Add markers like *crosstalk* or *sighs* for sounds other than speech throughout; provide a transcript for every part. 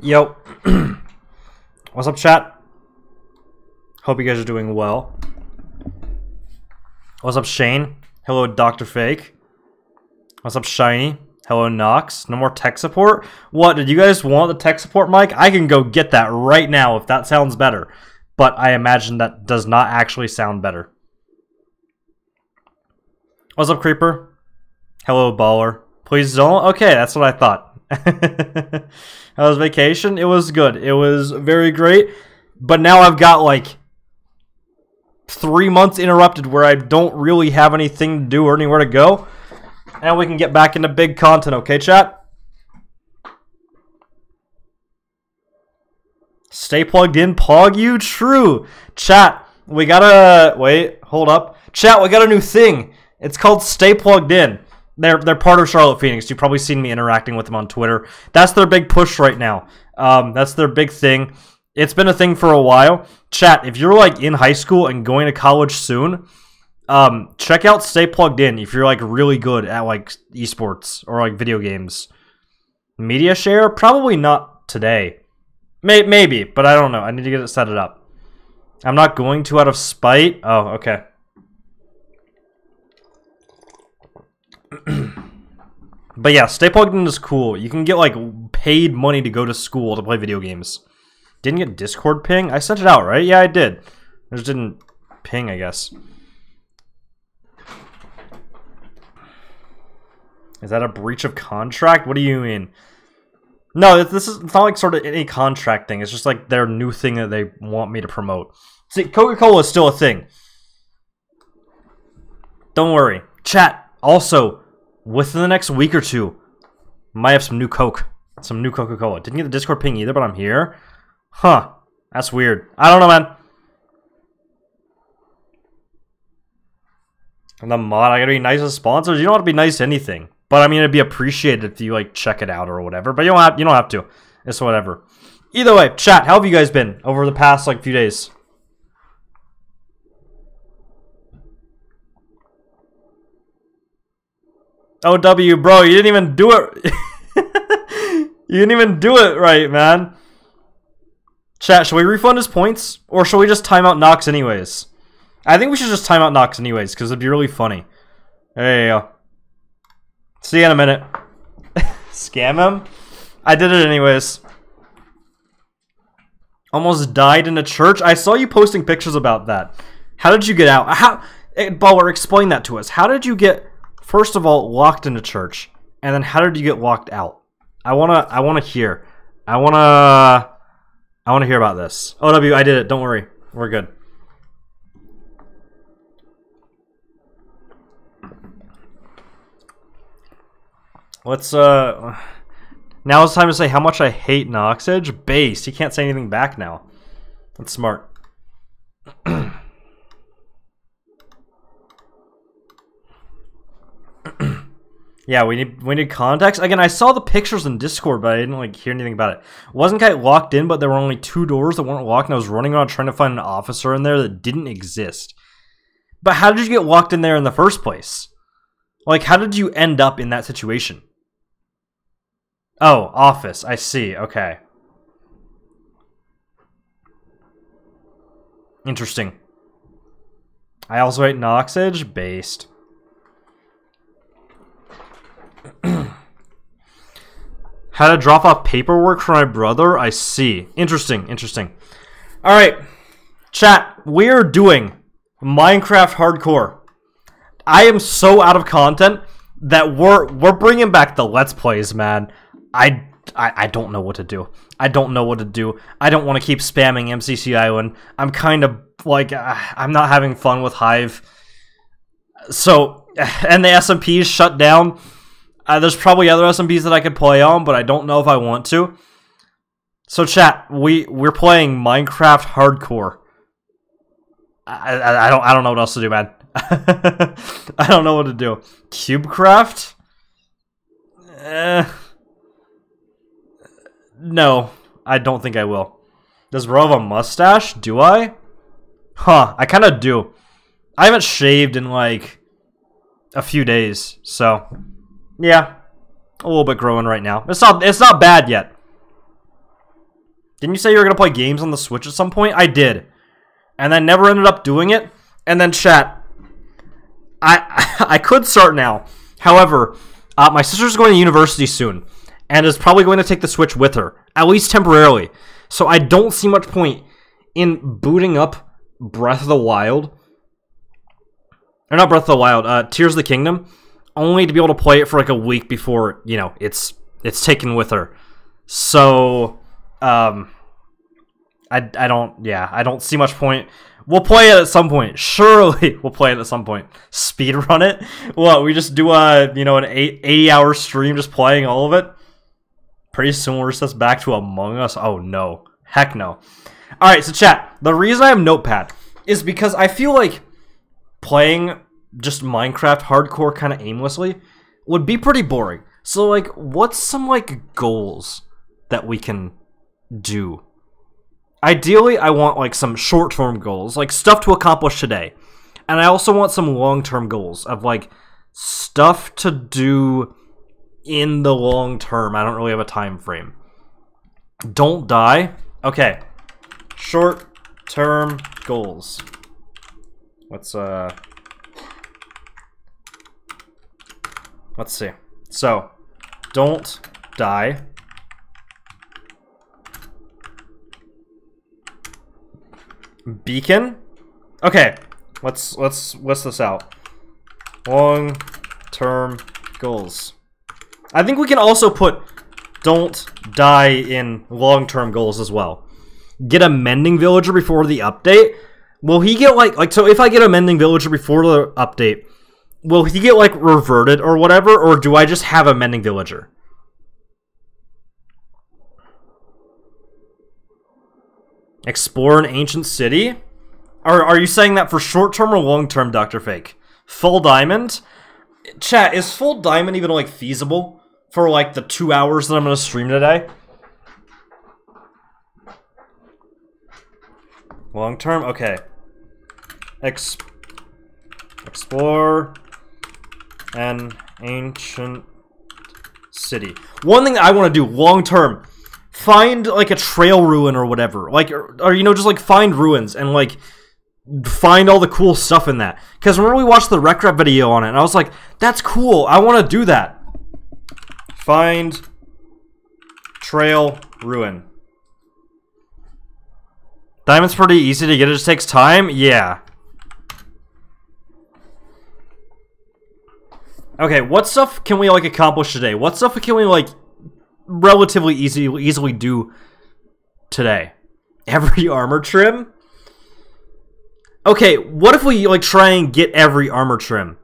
Yo. *clears throat* What's up, chat? Hope you guys are doing well. What's up, Shane? Hello, Dr. Fake. What's up, Shiny? Hello, Nox. No more tech support? What, did you guys want the tech support mic? I can go get that right now if that sounds better. But I imagine that does not actually sound better. What's up, Creeper? Hello, Baller. Please don't? Okay, that's what I thought. *laughs* How was vacation? It was good. It was very great. But now I've got like three months interrupted where I don't really have anything to do or anywhere to go. And we can get back into big content, okay, chat? Stay plugged in, Pog you? True. Chat, we gotta... Wait, hold up. Chat, we got a new thing. It's called Stay Plugged In. They're, they're part of Charlotte Phoenix. You've probably seen me interacting with them on Twitter. That's their big push right now. Um, that's their big thing. It's been a thing for a while. Chat, if you're like in high school and going to college soon, um, check out Stay Plugged In if you're like really good at like esports or like video games. Media share? Probably not today. May- maybe, but I don't know. I need to get it set it up. I'm not going to out of spite. Oh, okay. *clears throat* but yeah, Stay Plugged In is cool. You can get like paid money to go to school to play video games. Didn't get Discord ping? I sent it out, right? Yeah, I did. I just didn't ping, I guess. Is that a breach of contract? What do you mean? No, this is it's not like sort of any contract thing. It's just like their new thing that they want me to promote. See, Coca-Cola is still a thing. Don't worry. Chat, also, within the next week or two, might have some new Coke. Some new Coca-Cola. Didn't get the Discord ping either, but I'm here. Huh. That's weird. I don't know, man. And the mod, I gotta be nice to sponsors. You don't have to be nice to anything. But I mean, it'd be appreciated if you like check it out or whatever. But you don't have you don't have to. It's whatever. Either way, chat. How have you guys been over the past like few days? OW, bro, you didn't even do it. *laughs* you didn't even do it right, man. Chat, should we refund his points? Or should we just time out Nox anyways? I think we should just time out Nox anyways, because it'd be really funny. There you go. See you in a minute. *laughs* Scam him? I did it anyways. Almost died in a church? I saw you posting pictures about that. How did you get out? How, eh, Baller, explain that to us. How did you get, first of all, locked into church? And then how did you get locked out? I wanna, I wanna hear. I wanna, I wanna hear about this. OW, I did it. Don't worry. We're good. Let's uh now it's time to say how much I hate Noxage. Base. He can't say anything back now. That's smart. *clears throat* yeah, we need we need context. Again, I saw the pictures in Discord, but I didn't like hear anything about it. Wasn't quite locked in, but there were only two doors that weren't locked, and I was running around trying to find an officer in there that didn't exist. But how did you get locked in there in the first place? Like, how did you end up in that situation? Oh, office. I see. Okay. Interesting. I also hate Noxage. Based. How to drop off paperwork for my brother? I see. Interesting. Interesting. Alright. Chat. We're doing Minecraft Hardcore. I am so out of content that we're we're bringing back the Let's Plays, man. I, I, I don't know what to do. I don't know what to do. I don't want to keep spamming MCC Island. I'm kind of like uh, I'm not having fun with Hive. So, *sighs* and the SMPs shut down. Uh, there's probably other SMPs that I could play on, but I don't know if I want to. So, chat, we we're playing Minecraft Hardcore. I, I, I don't I don't know what else to do, man. *laughs* I don't know what to do. CubeCraft? Eh. No, I don't think I will. Does Bro have a mustache? Do I? Huh, I kind of do. I haven't shaved in like a few days, so yeah, a little bit growing right now. It's not it's not bad yet. Didn't you say you were gonna play games on the Switch at some point? I did, and I never ended up doing it. And then chat, I *laughs* I could start now. However, uh, my sister's going to university soon, and is probably going to take the Switch with her, at least temporarily. So I don't see much point in booting up Breath of the Wild, or not Breath of the Wild, uh, Tears of the Kingdom, only to be able to play it for like a week before you know it's it's taken with her. So, um, I I don't yeah I don't see much point. We'll play it at some point. *laughs* Surely we'll play it at some point. Speed run it. What we just do a you know an eight, 80 hour stream just playing all of it. Pretty soon we're just back to Among Us. Oh no, heck no. All right, so chat. The reason I have Notepad is because I feel like playing just Minecraft hardcore kind of aimlessly would be pretty boring. So like, what's some like goals that we can do? Ideally, I want like some short-term goals, like stuff to accomplish today. And I also want some long-term goals of like stuff to do in the long term. I don't really have a time frame. Don't die. Okay. Short-term goals. Let's uh Let's see. So, don't die. Beacon? Okay, let's let's list this out. Long term goals. I think we can also put don't die in long term goals as well. Get a mending villager before the update. Will he get like like so if I get a mending villager before the update, will he get like reverted or whatever, or do I just have a mending villager? Explore an ancient city? Are, are you saying that for short term or long term, Dr. Fake? Full diamond? Chat, is full diamond even like feasible for like the two hours that I'm gonna stream today? Long term? Okay. Ex explore an ancient city. One thing I want to do long term find like a trail ruin or whatever. Like or, or, you know just like find ruins and like find all the cool stuff in that. Because remember we watched the rec rep video on it and i was like that's cool i want to do that. Find trail ruin. Diamond's pretty easy to get it just takes time? Yeah okay what stuff can we like accomplish today what stuff can we like relatively easy easily do today. Every *laughs* armor trim? Okay, what if we like try and get every armor trim?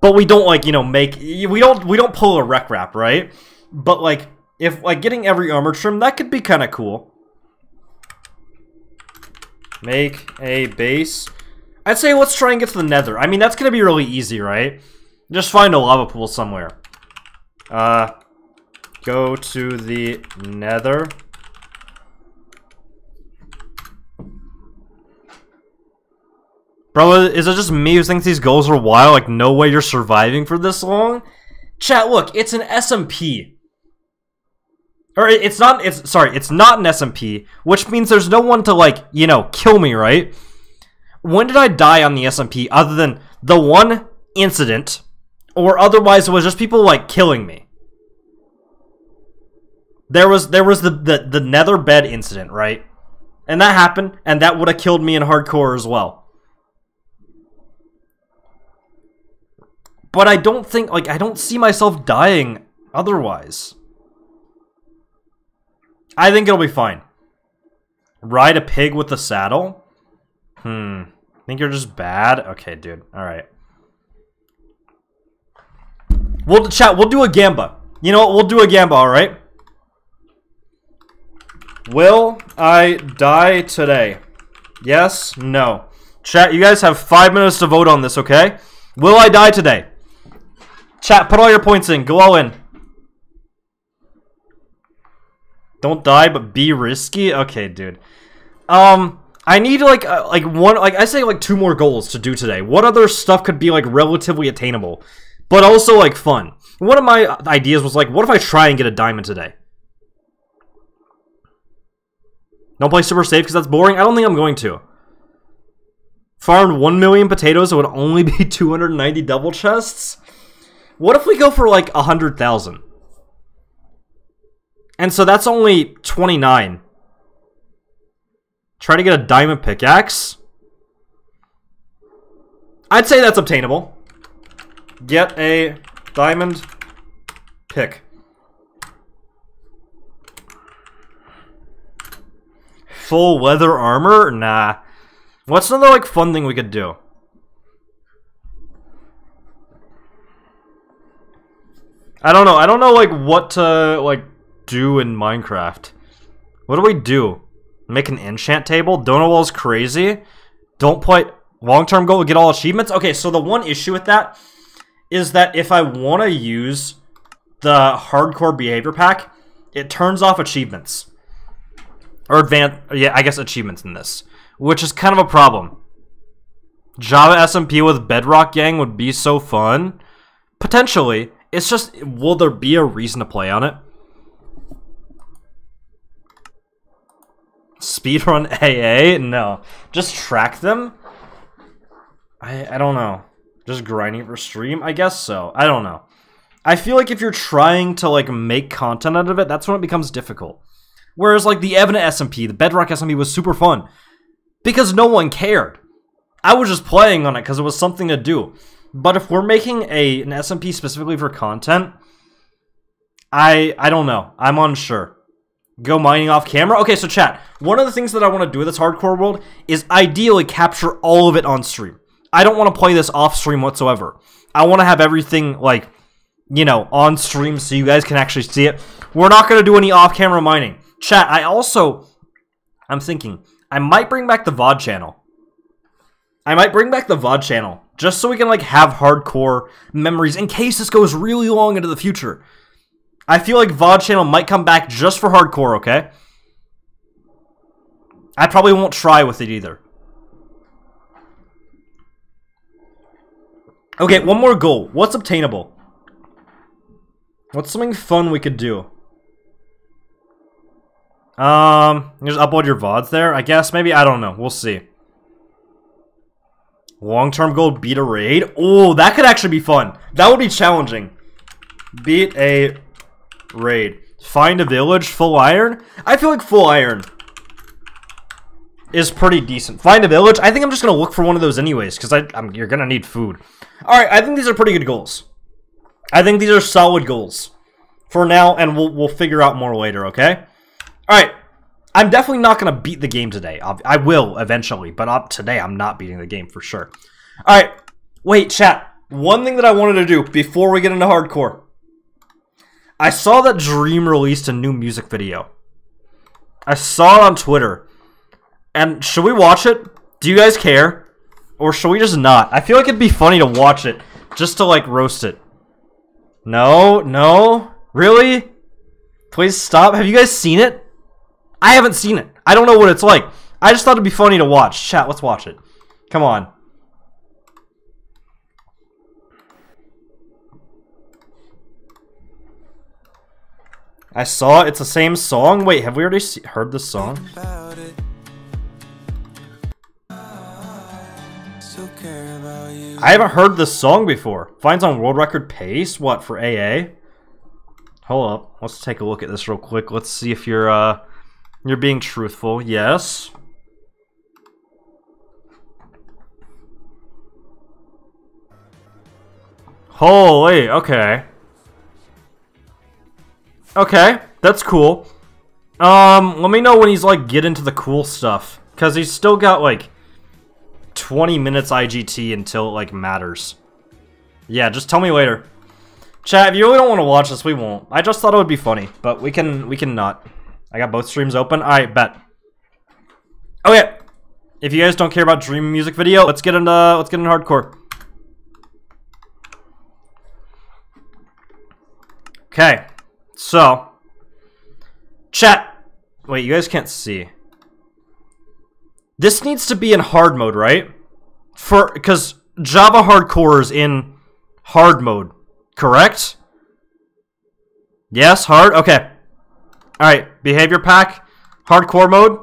But we don't like, you know, make we don't we don't pull a rec wrap, right? But like if like getting every armor trim, that could be kind of cool. Make a base. I'd say let's try and get to the nether. I mean, that's going to be really easy, right? Just find a lava pool somewhere. Uh, go to the nether. Bro, is it just me who thinks these goals are wild? Like, no way you're surviving for this long? Chat, look, it's an SMP. Or it's not, it's, sorry, it's not an SMP, which means there's no one to, like, you know, kill me, right? When did I die on the SMP other than the one incident, or otherwise it was just people, like, killing me? There was there was the, the, the nether bed incident, right? And that happened, and that would have killed me in hardcore as well. But I don't think, like, I don't see myself dying otherwise. I think it'll be fine. Ride a pig with a saddle? Hmm. Think you're just bad? Okay, dude. Alright. We'll chat, we'll do a gamba. You know what? We'll do a gamba, alright? Will I die today? Yes? No. Chat, you guys have five minutes to vote on this, okay? Will I die today? Chat, put all your points in. Go all in. Don't die, but be risky? Okay, dude. Um, I need like uh, like one like I say like two more goals to do today. What other stuff could be like relatively attainable, but also like fun? One of my ideas was like, what if I try and get a diamond today? Don't play super safe because that's boring. I don't think I'm going to. Farmed 1 million potatoes, it would only *laughs* be 290 double chests? What if we go for like 100,000? And so that's only 29. Try to get a diamond pickaxe. I'd say that's obtainable. Get a diamond pick. Full leather armor? Nah. What's another like fun thing we could do? I don't know. I don't know like what to like do in Minecraft. What do we do? Make an enchant table? Donowall's crazy. Don't play long-term goal get all achievements. Okay, so the one issue with that is that if I want to use the hardcore behavior pack, it turns off achievements. Or advanced, yeah, I guess achievements in this. Which is kind of a problem. Java SMP with Bedrock Gang would be so fun. Potentially. It's just, will there be a reason to play on it? Speedrun AA? No. Just track them? I, I don't know. Just grinding for stream? I guess so. I don't know. I feel like if you're trying to like make content out of it, that's when it becomes difficult. Whereas like the Evan SMP, the Bedrock SMP was super fun. Because no one cared. I was just playing on it because it was something to do. But if we're making a an SMP specifically for content, I I don't know. I'm unsure. Go mining off camera? Okay, so chat. One of the things that I want to do with this hardcore world is ideally capture all of it on stream. I don't want to play this off stream whatsoever. I want to have everything like, you know, on stream so you guys can actually see it. We're not going to do any off camera mining. Chat, I also, I'm thinking, I might bring back the VOD channel. I might bring back the VOD channel just so we can like have hardcore memories in case this goes really long into the future. I feel like VOD channel might come back just for hardcore, okay? I probably won't try with it either. Okay, one more goal. What's obtainable? What's something fun we could do? Um, just upload your VODs there, I guess. Maybe, I don't know. We'll see. Long-term goal, beat a raid. Oh, that could actually be fun. That would be challenging. Beat a raid. Find a village, full iron? I feel like full iron is pretty decent. Find a village? I think I'm just going to look for one of those anyways, because I you're going to need food. Alright, I think these are pretty good goals. I think these are solid goals for now, and we'll, we'll figure out more later, okay? Alright, I'm definitely not going to beat the game today. I will eventually, but up today I'm not beating the game for sure. Alright, wait, chat. One thing that I wanted to do before we get into hardcore. I saw that Dream released a new music video. I saw it on Twitter. And should we watch it? Do you guys care? Or should we just not? I feel like it'd be funny to watch it. Just to, like, roast it. No? No? Really? Please stop. Have you guys seen it? I haven't seen it. I don't know what it's like. I just thought it'd be funny to watch. Chat, let's watch it. Come on. I saw it's the same song. Wait, have we already heard this song? I haven't heard this song before. Finds on world record pace? What, for AA? Hold up. Let's take a look at this real quick. Let's see if you're, uh, you're being truthful. Yes. Holy, okay. Okay, that's cool. Um, let me know when he's, like, get into the cool stuff. Because he's still got, like, 20 minutes IGT until it, like, matters. Yeah, just tell me later. Chat, if you really don't want to watch this, we won't. I just thought it would be funny, but we can, we can not. I got both streams open. Alright, bet. Okay. If you guys don't care about Dream music video, let's get into, let's get into hardcore. Okay. So, chat. Wait, you guys can't see. This needs to be in hard mode, right? For because Java Hardcore is in hard mode, correct? Yes, hard. Okay. All right, behavior pack, hardcore mode.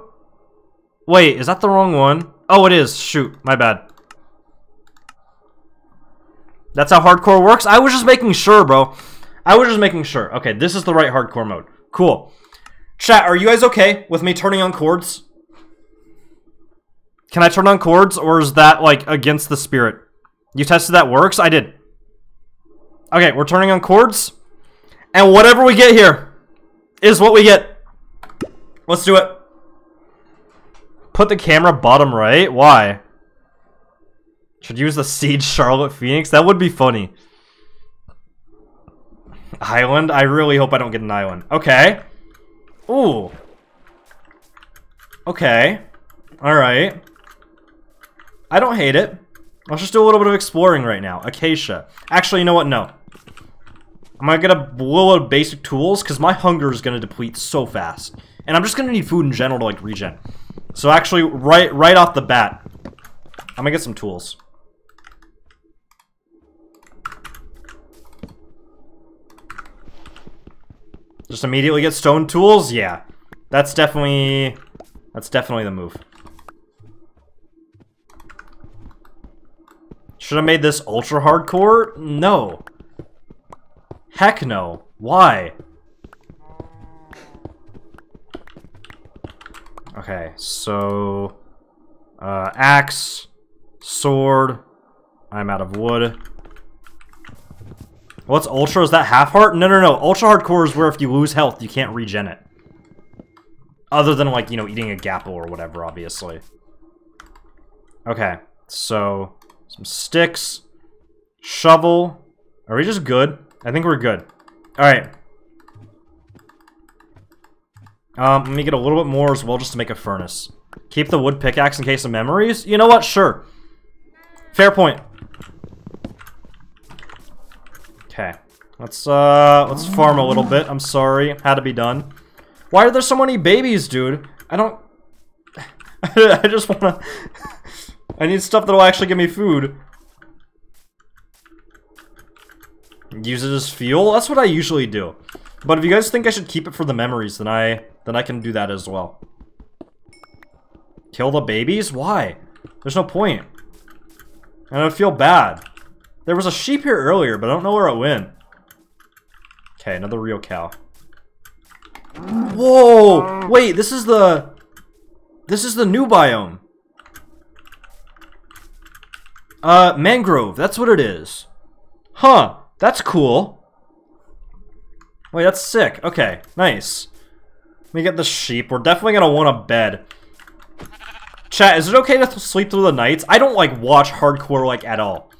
Wait, is that the wrong one? Oh, it is. Shoot, my bad. That's how hardcore works? I was just making sure, bro. I was just making sure. Okay, this is the right hardcore mode. Cool. Chat, are you guys okay with me turning on coords? Can I turn on coords, or is that, like, against the spirit? You tested that works? I did. Okay, we're turning on coords. And whatever we get here is what we get. Let's do it. Put the camera bottom right? Why? Should use the Siege Charlotte Phoenix? That would be funny. Island? I really hope I don't get an island. Okay. Ooh. Okay. Alright. I don't hate it. Let's just do a little bit of exploring right now. Acacia. Actually, you know what? No. I'm gonna get a little basic tools, because my hunger is gonna deplete so fast. And I'm just gonna need food in general to, like, regen. So actually, right, right off the bat, I'm gonna get some tools. Just immediately get stone tools? Yeah. That's definitely... That's definitely the move. Should I made this ultra hardcore? No. Heck no. Why? Okay, so... Uh, axe, sword, I'm out of wood. What's ultra? Is that half heart? No, no, no. Ultra hardcore is where if you lose health, you can't regen it. Other than, like, you know, eating a gapple or whatever, obviously. Okay, so... Some sticks. Shovel. Are we just good? I think we're good. Alright. Um, let me get a little bit more as well just to make a furnace. Keep the wood pickaxe in case of memories? You know what? Sure. Fair point. Okay. Let's, uh, let's farm a little bit. I'm sorry. Had to be done. Why are there so many babies, dude? I don't... *laughs* I just wanna... I need stuff that'll actually give me food. Use it as fuel? That's what I usually do. But if you guys think I should keep it for the memories, then I then I can do that as well. Kill the babies? Why? There's no point. And I feel bad. There was a sheep here earlier, but I don't know where it went. Okay, another real cow. Whoa! Wait, this is the... This is the new biome. Uh, mangrove. That's what it is. Huh. That's cool. Wait, that's sick. Okay, nice. Let me get the sheep. We're definitely gonna want a bed. Chat, is it okay to sleep through the nights? I don't, like, watch hardcore, like, at all.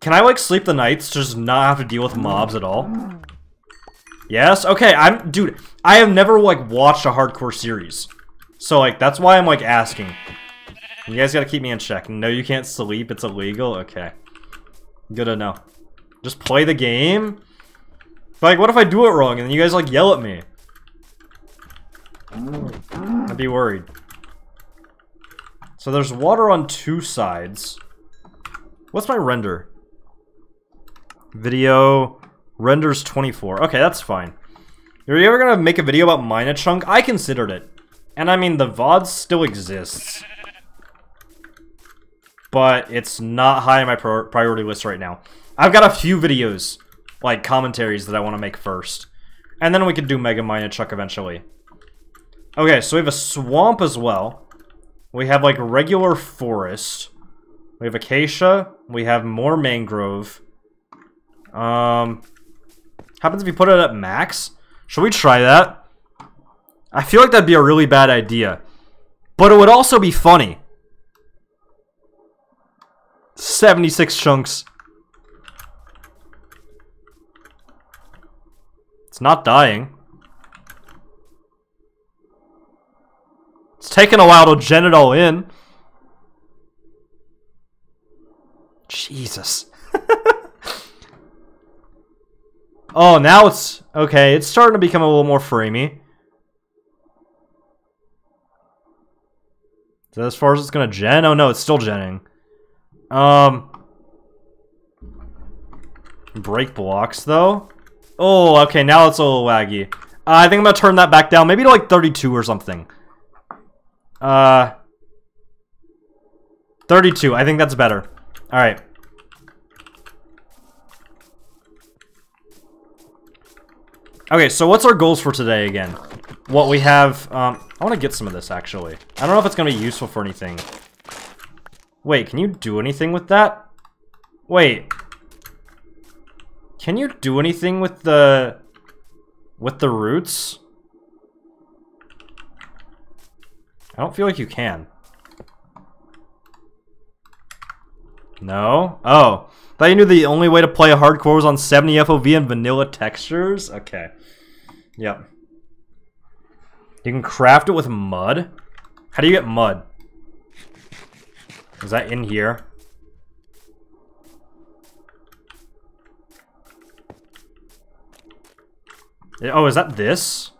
Can I, like, sleep the nights just not have to deal with mobs at all? Yes? Okay, I'm- dude, I have never, like, watched a hardcore series. So, like, that's why I'm, like, asking. You guys gotta keep me in check. No, you can't sleep. It's illegal? Okay. Good to know. Just play the game? Like, what if I do it wrong and you guys, like, yell at me? I'd be worried. So there's water on two sides. What's my render? Video renders 24. Okay, that's fine. Are you ever gonna make a video about Mina Chunk? I considered it. And I mean, the VOD still exists but it's not high on my priority list right now. I've got a few videos, like commentaries, that I want to make first. And then we can do Mega Mine and Chuck eventually. Okay, so we have a swamp as well. We have, like, regular forest. We have acacia. We have more mangrove. Um, happens if you put it at max? Should we try that? I feel like that'd be a really bad idea. But it would also be funny. 76 chunks. It's not dying. It's taken a while to gen it all in. Jesus. *laughs* oh, now it's... Okay, it's starting to become a little more framey. Is that as far as it's gonna gen? Oh no, it's still genning. Um, break blocks though. Oh, okay, now it's a little laggy. Uh, I think I'm gonna turn that back down, maybe to like 32 or something. Uh, 32. I think that's better. All right. Okay, so what's our goals for today again? What we have, um, I want to get some of this actually. I don't know if it's going to be useful for anything. Wait, can you do anything with that? Wait. Can you do anything with the, with the roots? I don't feel like you can. No? Oh. Thought you knew the only way to play a hardcore was on 70 FOV and vanilla textures? Okay. Yep. You can craft it with mud? How do you get mud? Is that in here? Oh, is that this?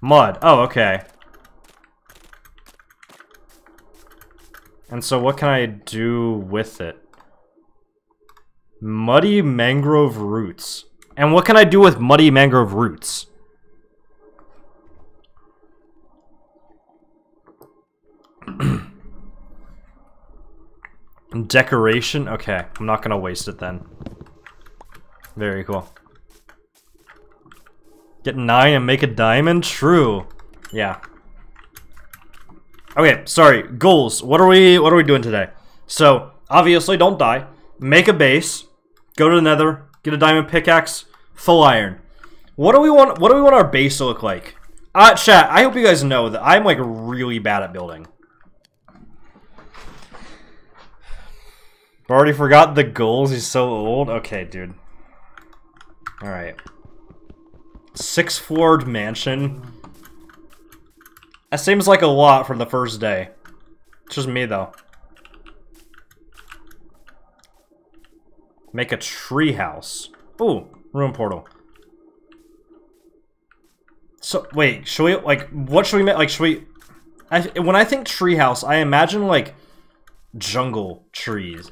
Mud. Oh, okay. And so what can I do with it? Muddy mangrove roots. And what can I do with muddy mangrove roots? *clears throat* Decoration? Okay, I'm not gonna waste it then. Very cool. Get nine and make a diamond? True. Yeah. Okay, sorry. Goals. What are we what are we doing today? So, obviously don't die. Make a base. Go to the nether. Get a diamond pickaxe. Full iron. What do we want what do we want our base to look like? Uh chat, I hope you guys know that I'm like really bad at building. Already forgot the goals, he's so old. Okay, dude. Alright. Six floored mansion. That seems like a lot for the first day. It's just me, though. Make a tree house. Ooh, ruined portal. So, wait, should we, like, what should we make, like, should we... I, when I think treehouse, I imagine, like, jungle trees.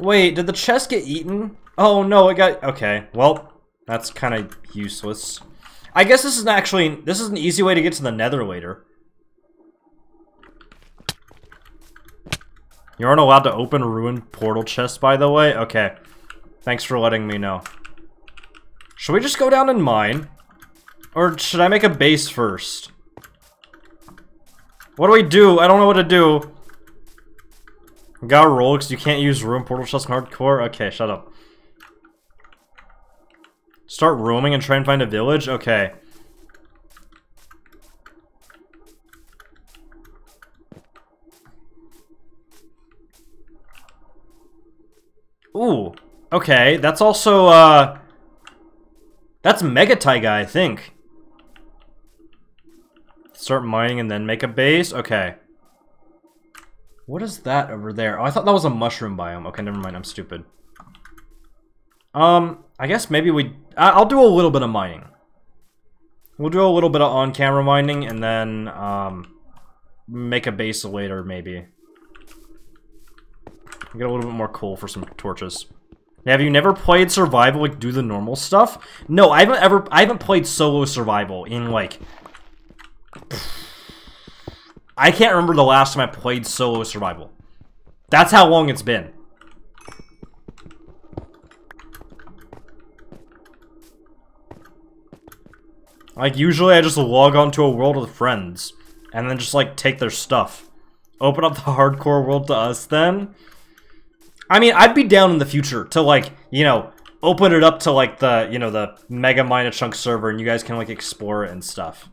Wait, did the chest get eaten? Oh, no, it got... Okay, well, that's kind of useless. I guess this is actually... This is an easy way to get to the nether later. You aren't allowed to open ruined portal chests, by the way? Okay. Thanks for letting me know. Should we just go down and mine? Or should I make a base first? What do we do? I don't know what to do. Gotta roll because you can't use ruined portal chests in hardcore? Okay, shut up. Start roaming and try and find a village? Okay. Ooh. Okay, that's also, uh... That's Mega Taiga, I think. Start mining and then make a base? Okay. What is that over there? Oh, I thought that was a mushroom biome. Okay, never mind. I'm stupid. Um, I guess maybe we... I'll do a little bit of mining. We'll do a little bit of on-camera mining and then, um, make a base later, maybe. Get a little bit more coal for some torches. Now, Have you never played survival, like, do the normal stuff? No, I haven't ever... I haven't played solo survival in, like... I can't remember the last time I played solo survival. That's how long it's been. Like, usually I just log onto a world with friends. And then just, like, take their stuff. Open up the *laughs* hardcore world to us, then? I mean, I'd be down in the future to, like, you know, open it up to, like, the, you know, the Mega Mina Chunk server and you guys can, like, explore it and stuff.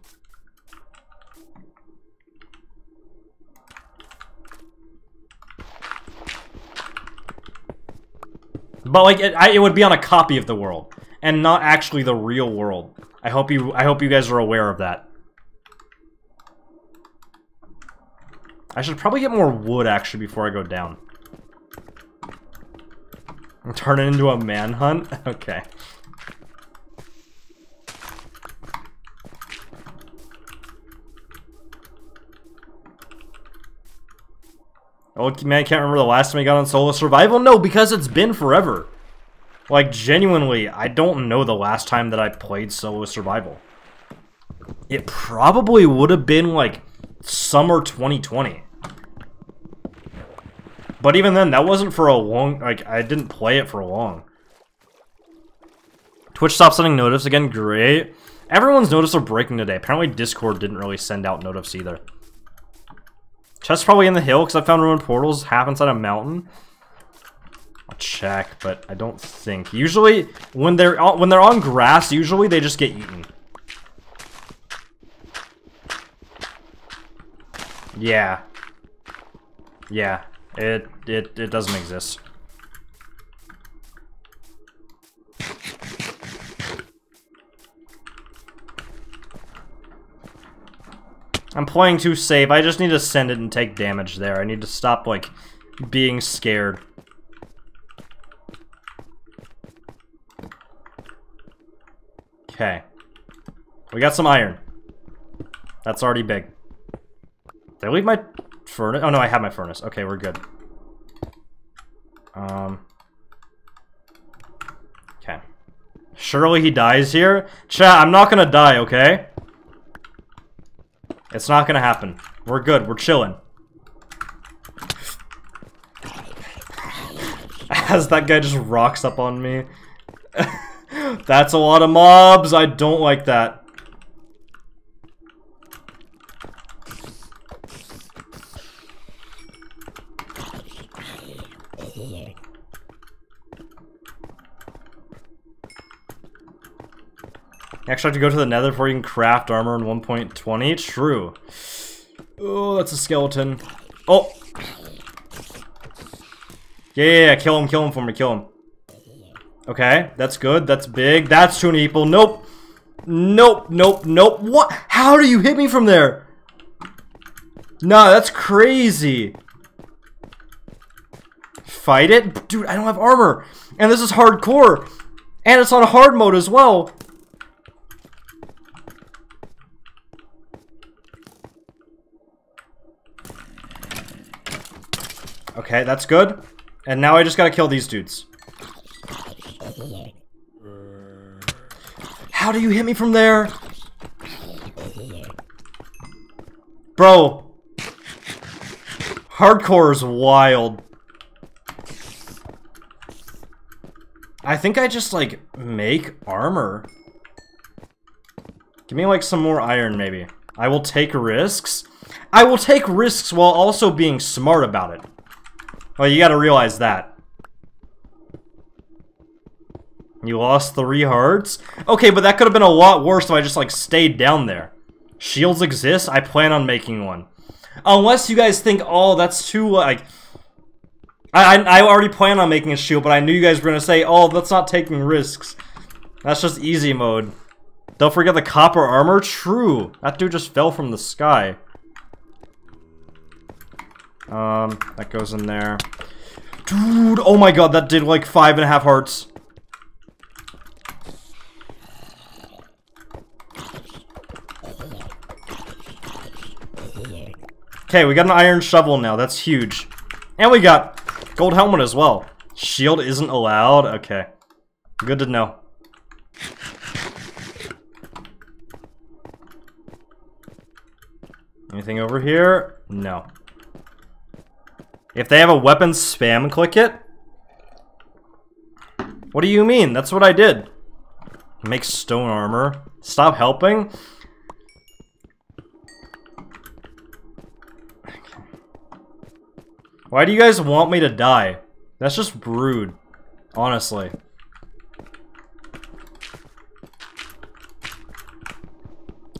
But like it, I, it would be on a copy of the world and not actually the real world. I hope you I hope you guys are aware of that. I should probably get more wood actually before I go down. Turn it into a manhunt? *laughs* Okay. Oh, man, I can't remember the last time I got on solo survival. No, because it's been forever. Like, genuinely, I don't know the last time that I played solo survival. It probably would have been, like, summer 2020. But even then, that wasn't for a long, like, I didn't play it for long. Twitch stopped sending notice again, great. Everyone's notice are breaking today. Apparently Discord didn't really send out notice either. Chest probably in the hill, because I found ruined portals half inside a mountain. I'll check, but I don't think. Usually, when they're on, when they're on grass, usually they just get eaten. Yeah. Yeah. It it it doesn't exist. I'm playing too safe. I just need to send it and take damage there. I need to stop, like, being scared. Okay. We got some iron. That's already big. Did I leave my furnace? Oh no, I have my furnace. Okay, we're good. Um. Okay. Surely he dies here? Chat, I'm not gonna die, okay? It's not gonna happen. We're good. We're chilling. *laughs* As that guy just rocks up on me. *laughs* That's a lot of mobs. I don't like that. Actually, have to go to the nether before you can craft armor in 1.20? True. Oh, that's a skeleton. Oh! Yeah, yeah, yeah, kill him, kill him for me, kill him. Okay, that's good, that's big. That's two people. Nope. Nope, nope, nope. What? How do you hit me from there? Nah, that's crazy. Fight it? Dude, I don't have armor. And this is hardcore. And it's on hard mode as well. Okay, that's good. And now I just gotta kill these dudes. How do you hit me from there? Bro. Hardcore is wild. I think I just, like, make armor. Give me, like, some more iron, maybe. I will take risks. I will take risks while also being smart about it. Well, you gotta realize that. You lost three hearts? Okay, but that could have been a lot worse if I just, like, stayed down there. Shields exist? I plan on making one. Unless you guys think, oh, that's too, like... I, I, I already plan on making a shield, but I knew you guys were gonna say, oh, that's not taking risks. That's just easy mode. Don't forget the copper armor? True. That dude just fell from the sky. Um, that goes in there. Dude, oh my god, that did like five and a half hearts. Okay, we got an iron shovel now. That's huge. And we got gold helmet as well. Shield isn't allowed? Okay. Good to know. Anything over here? No. If they have a weapon, spam click it? What do you mean? That's what I did. Make stone armor. Stop helping? Why do you guys want me to die? That's just rude. Honestly.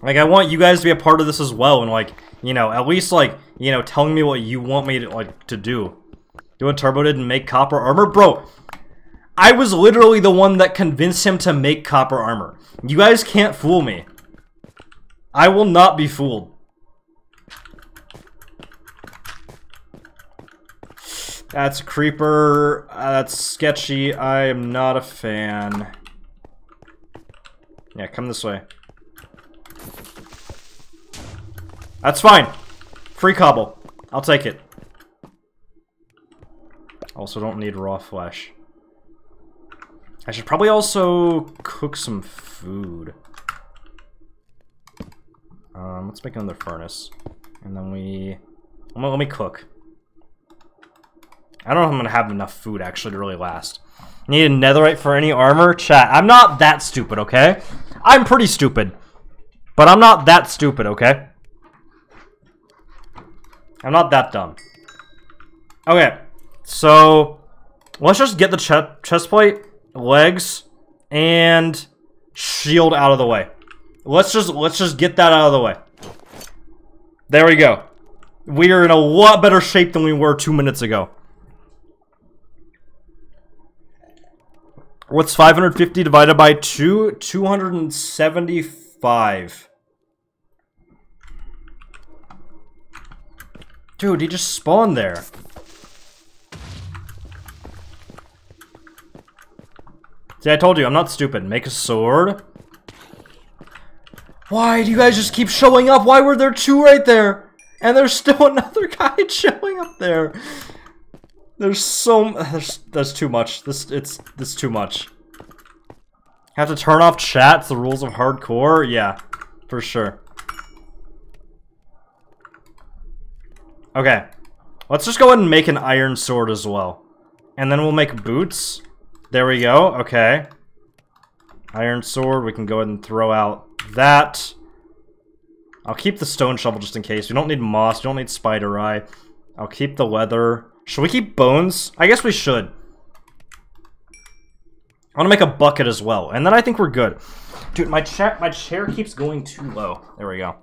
Like, I want you guys to be a part of this as well, and like, you know, at least like, you know, telling me what you want me to like to do. You what Turbo did and make copper armor? Bro, I was literally the one that convinced him to make copper armor. You guys can't fool me. I will not be fooled. That's a creeper. Uh, that's sketchy. I am not a fan. Yeah, come this way. That's fine. Free cobble. I'll take it. Also don't need raw flesh. I should probably also cook some food. Um, let's make another furnace. And then we... Well, let me cook. I don't know if I'm gonna have enough food actually to really last. Need a netherite for any armor? Chat, I'm not that stupid, okay? I'm pretty stupid. But I'm not that stupid, okay? I'm not that dumb. Okay, so let's just get the ch chest plate, legs, and shield out of the way. Let's just let's just get that out of the way. There we go. We are in a lot better shape than we were two minutes ago. What's 550 divided by 2? 275. Dude, he just spawned there. See, I told you, I'm not stupid. Make a sword. Why do you guys just keep showing up? Why were there two right there? And there's still *laughs* another guy *laughs* showing up there. There's so *sighs* there's that's too much. This it's this too much. Have to turn off chats. The rules of hardcore. Yeah, for sure. Okay, let's just go ahead and make an iron sword as well, and then we'll make boots. There we go. Okay, iron sword. We can go ahead and throw out that. I'll keep the stone shovel just in case. We don't need moss. We don't need spider eye. I'll keep the leather. Should we keep bones? I guess we should. I want to make a bucket as well, and then I think we're good. Dude, my chair my chair keeps going too low. There we go.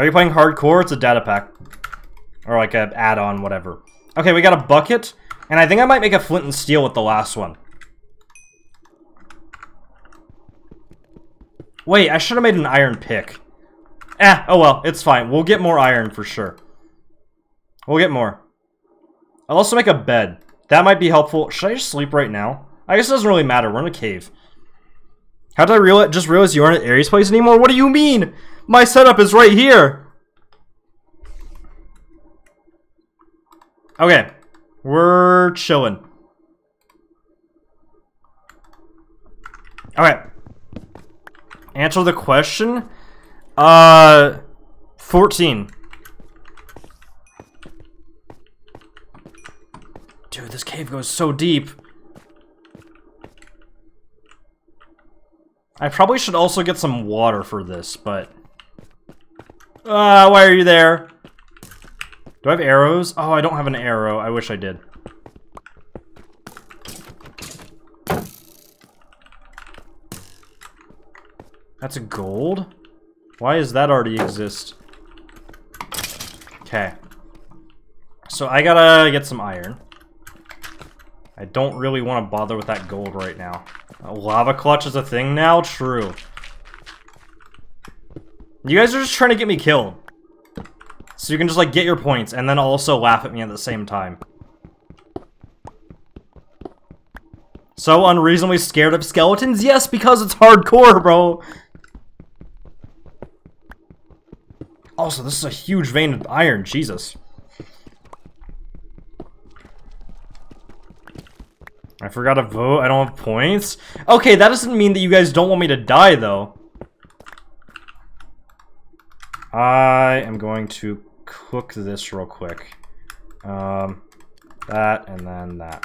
Are you playing hardcore? It's a data pack. Or like a add-on, whatever. Okay, we got a bucket, and I think I might make a flint and steel with the last one. Wait, I should have made an iron pick. Eh, oh well, it's fine. We'll get more iron for sure. We'll get more. I'll also make a bed. That might be helpful. Should I just sleep right now? I guess it doesn't really matter. We're in a cave. How did I real just realize you aren't at Aries' place anymore? What do you mean? My setup is right here. Okay. We're chilling. Okay. Answer the question? Uh, 14. Dude, this cave goes so deep. I probably should also get some water for this, but... Ah, uh, why are you there? Do I have arrows? Oh, I don't have an arrow. I wish I did. That's a gold? Why does that already exist? Okay. So I gotta get some iron. I don't really want to bother with that gold right now. A lava clutch is a thing now? True. You guys are just trying to get me killed. So you can just like get your points and then also laugh at me at the same time. So unreasonably scared of skeletons? Yes, because it's hardcore, bro. Also, this is a huge vein of iron, Jesus. I forgot to vote, I don't have points? Okay, that doesn't mean that you guys don't want me to die, though. I am going to cook this real quick. Um, that, and then that.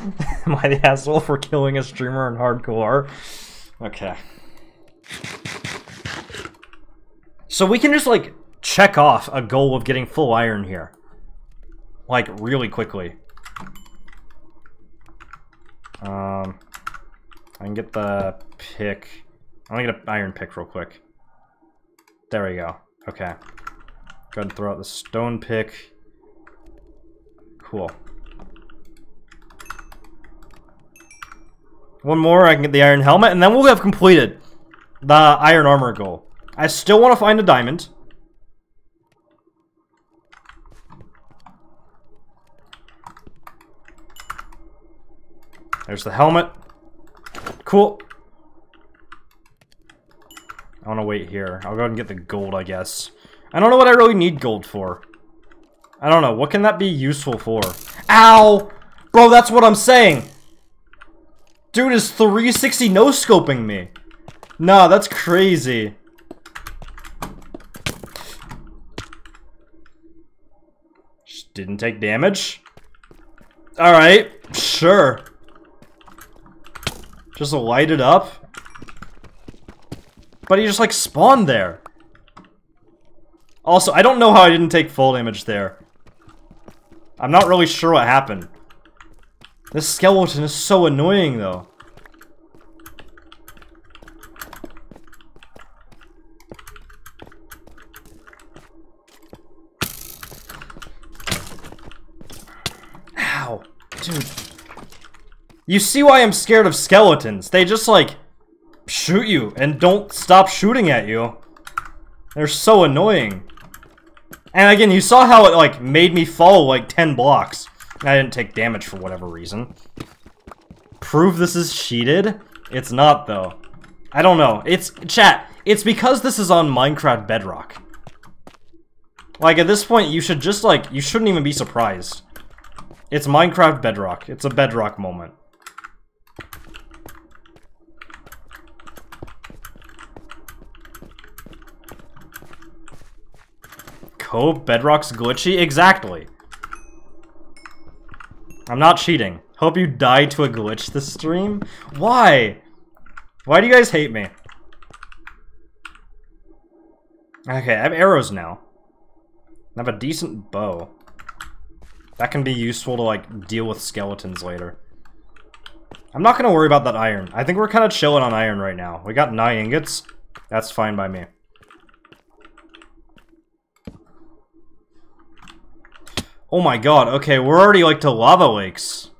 *laughs* Am I the asshole for killing a streamer in hardcore? Okay. So we can just, like, check off a goal of getting full iron here. Like, really quickly. Um, I can get the pick. I'm gonna get an iron pick real quick. There we go. Okay. Go ahead and throw out the stone pick. Cool. One more, I can get the iron helmet, and then we'll have completed the iron armor goal. I still want to find a diamond. There's the helmet. Cool. I want to wait here. I'll go ahead and get the gold, I guess. I don't know what I really need gold for. I don't know. What can that be useful for? Ow! Bro, that's what I'm saying! Dude is 360 no-scoping me. Nah, that's crazy. Just didn't take damage. Alright, sure. Just light it up. But he just like spawned there. Also, I don't know how I didn't take full damage there. I'm not really sure what happened. This skeleton is so annoying though. Ow. Dude. You see why I'm scared of skeletons. They just, like, shoot you and don't stop shooting at you. They're so annoying. And again, you saw how it, like, made me fall, like, 10 blocks. I didn't take damage for whatever reason. Prove this is cheated? It's not, though. I don't know. It's, chat, it's because this is on Minecraft Bedrock. Like, at this point, you should just, like, you shouldn't even be surprised. It's Minecraft Bedrock. It's a Bedrock moment. Cove Bedrock's glitchy? Exactly. I'm not cheating. Hope you die to a glitch this stream? Why? Why do you guys hate me? Okay, I have arrows now. I have a decent bow. That can be useful to, like, deal with skeletons later. I'm not gonna worry about that iron. I think we're kind of chilling on iron right now. We got nine ingots. That's fine by me. Oh my god, okay, we're already, like, to lava lakes.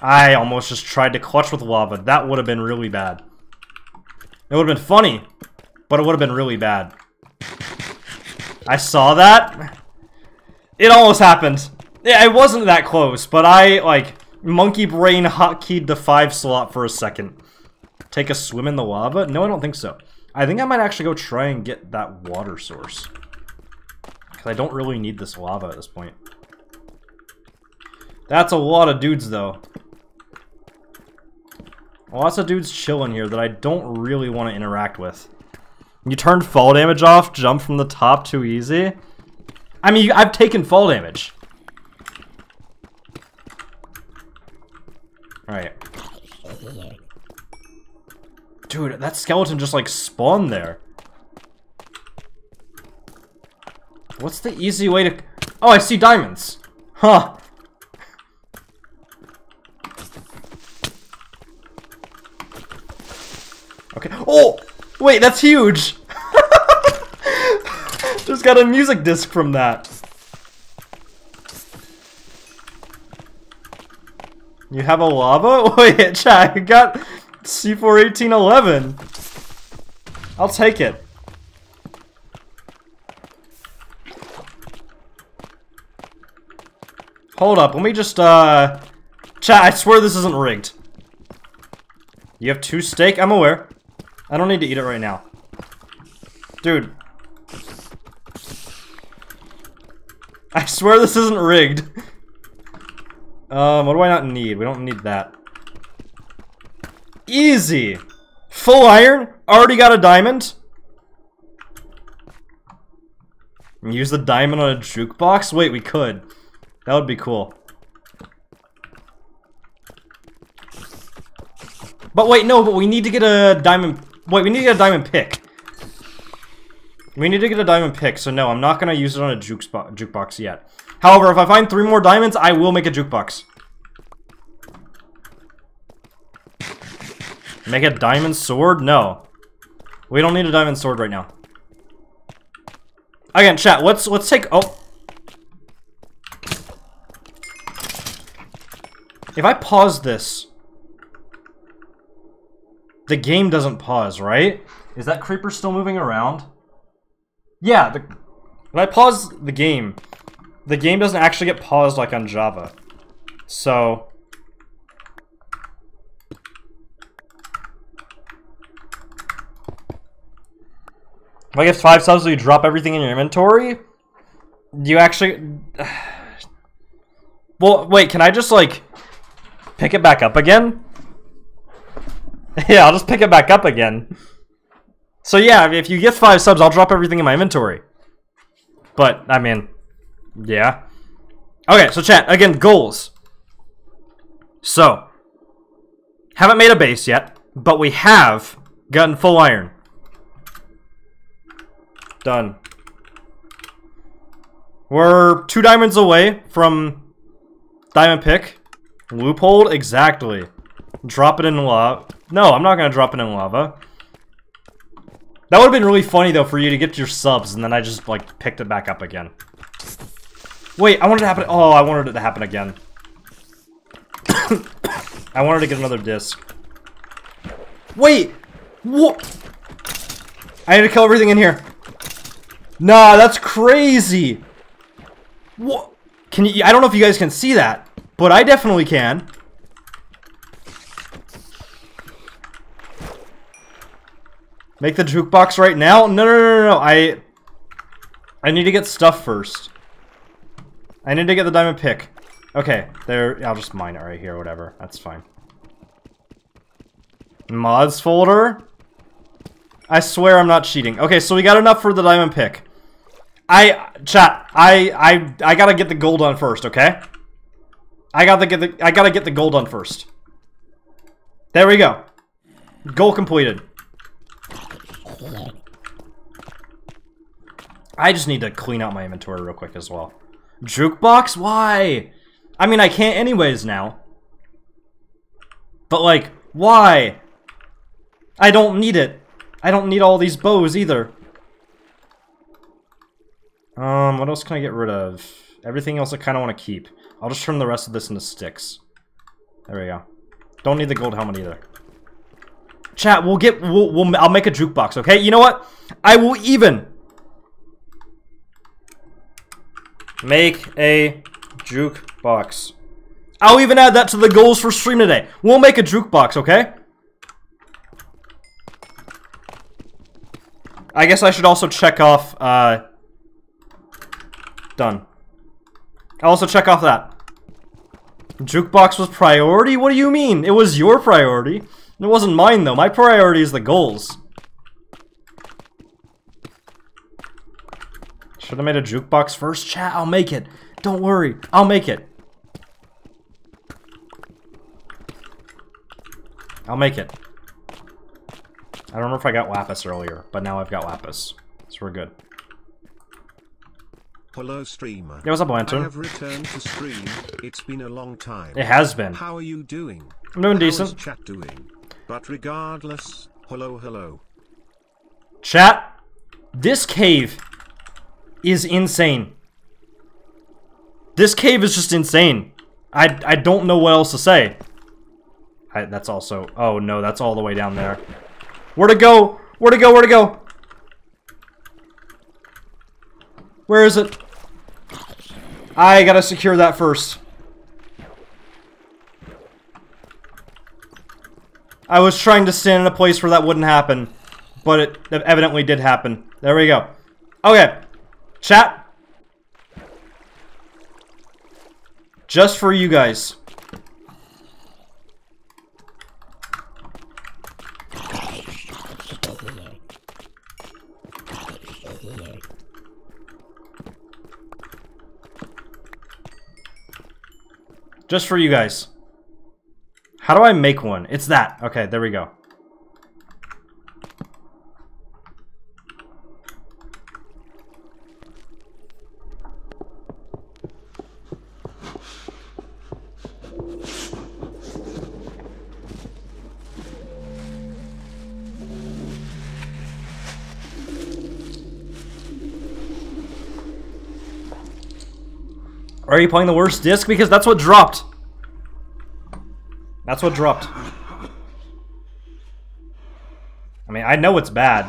I almost just tried to clutch with lava. That would have been really bad. It would have been funny, but it would have been really bad. I saw that. It almost happened. Yeah, it wasn't that close, but I, like, monkey brain hotkeyed the 5 slot for a second. Take a swim in the lava? No, I don't think so. I think I might actually go try and get that water source. Because I don't really need this lava at this point. That's a lot of dudes, though. Lots of dudes chilling here that I don't really want to interact with. You turned fall damage off, jump from the top too easy? I mean, I've taken fall damage. Alright. Dude, that skeleton just, like, spawned there. What's the easy way to... Oh, I see diamonds. Huh. Okay. Oh! Wait, that's huge! *laughs* Just got a music disc from that. You have a lava? *laughs* Wait, chat, I got C41811. I'll take it. Hold up, let me just, uh... Chat, I swear this isn't rigged. You have two steak? I'm aware. I don't need to eat it right now. Dude, I swear this isn't rigged. Um, what do I not need? We don't need that. Easy! Full iron? Already got a diamond? Use the diamond on a jukebox? Wait, we could. That would be cool. But wait, no, but we need to get a diamond... Wait, we need to get a diamond pick. We need to get a diamond pick, so no, I'm not going to use it on a jukebox yet. However, if I find three more diamonds, I will make a jukebox. Make a diamond sword? No. We don't need a diamond sword right now. Again, chat, let's let's take oh If I pause this the game doesn't pause, right? Is that creeper still moving around? Yeah, the, when I pause the game, the game doesn't actually get paused like on Java. So... If I get 5 subs, so you drop everything in your inventory? Do you actually... *sighs* Well, wait, can I just, like, pick it back up again? *laughs* yeah, I'll just pick it back up again. So yeah, if you get five subs, I'll drop everything in my inventory. But, I mean, yeah. Okay, so chat, again, goals. So, haven't made a base yet, but we have gotten full iron. Done. We're two diamonds away from diamond pick. Loophole? Exactly. Drop it in lava. No, I'm not gonna drop it in lava. That would have been really funny though for you to get your subs and then I just like picked it back up again. Wait, I wanted to happen. Oh, I wanted it to happen again. *coughs* I wanted to get another disc. Wait! What? I need to kill everything in here. Nah, that's crazy. What? Can you? I don't know if you guys can see that, but I definitely can. Make the jukebox right now? No, no, no, no, no. I, I need to get stuff first. I need to get the diamond pick. Okay, there. I'll just mine it right here, whatever. That's fine. Mods folder. I swear I'm not cheating. Okay, so we got enough for the diamond pick. I chat. I I I gotta get the gold on first. Okay. I gotta get the I gotta get the gold on first. There we go. Goal completed. I just need to clean out my inventory real quick as well. Jukebox? Why? I mean, I can't anyways now. But like, why? I don't need it. I don't need all these bows either. Um, what else can I get rid of? Everything else I kind of want to keep. I'll just turn the rest of this into sticks. There we go. Don't need the gold helmet either. Chat, we'll get, we'll, we'll, I'll make a jukebox, okay? You know what? I will even make a jukebox. I'll even add that to the goals for stream today. We'll make a jukebox, okay? I guess I should also check off, uh, done. Also check off that. Jukebox was priority? What do you mean? It was your priority. It wasn't mine, though. My priority is the goals. Should have made a jukebox first? Chat, I'll make it. Don't worry. I'll make it. I'll make it. I don't remember if I got Lapis earlier, but now I've got Lapis. So we're good. Hello streamer. Yeah, what's up, Lantern? I have returned to stream. It's been a long time. It has been. How are you doing? I'm doing How decent. is chat doing? But regardless, hello hello. Chat, this cave is insane. This cave is just insane. I, I don't know what else to say. I, that's also... Oh, no, that's all the way down there. Where to go? Where to go? Where to go? Where is it? I gotta secure that first. I was trying to stand in a place where that wouldn't happen, but it evidently did happen. There we go. Okay. Chat. Just for you guys. Just for you guys. How do I make one? It's that. Okay, there we go. Are you playing the worst disc? Because that's what dropped. That's what dropped. I mean, I know it's bad.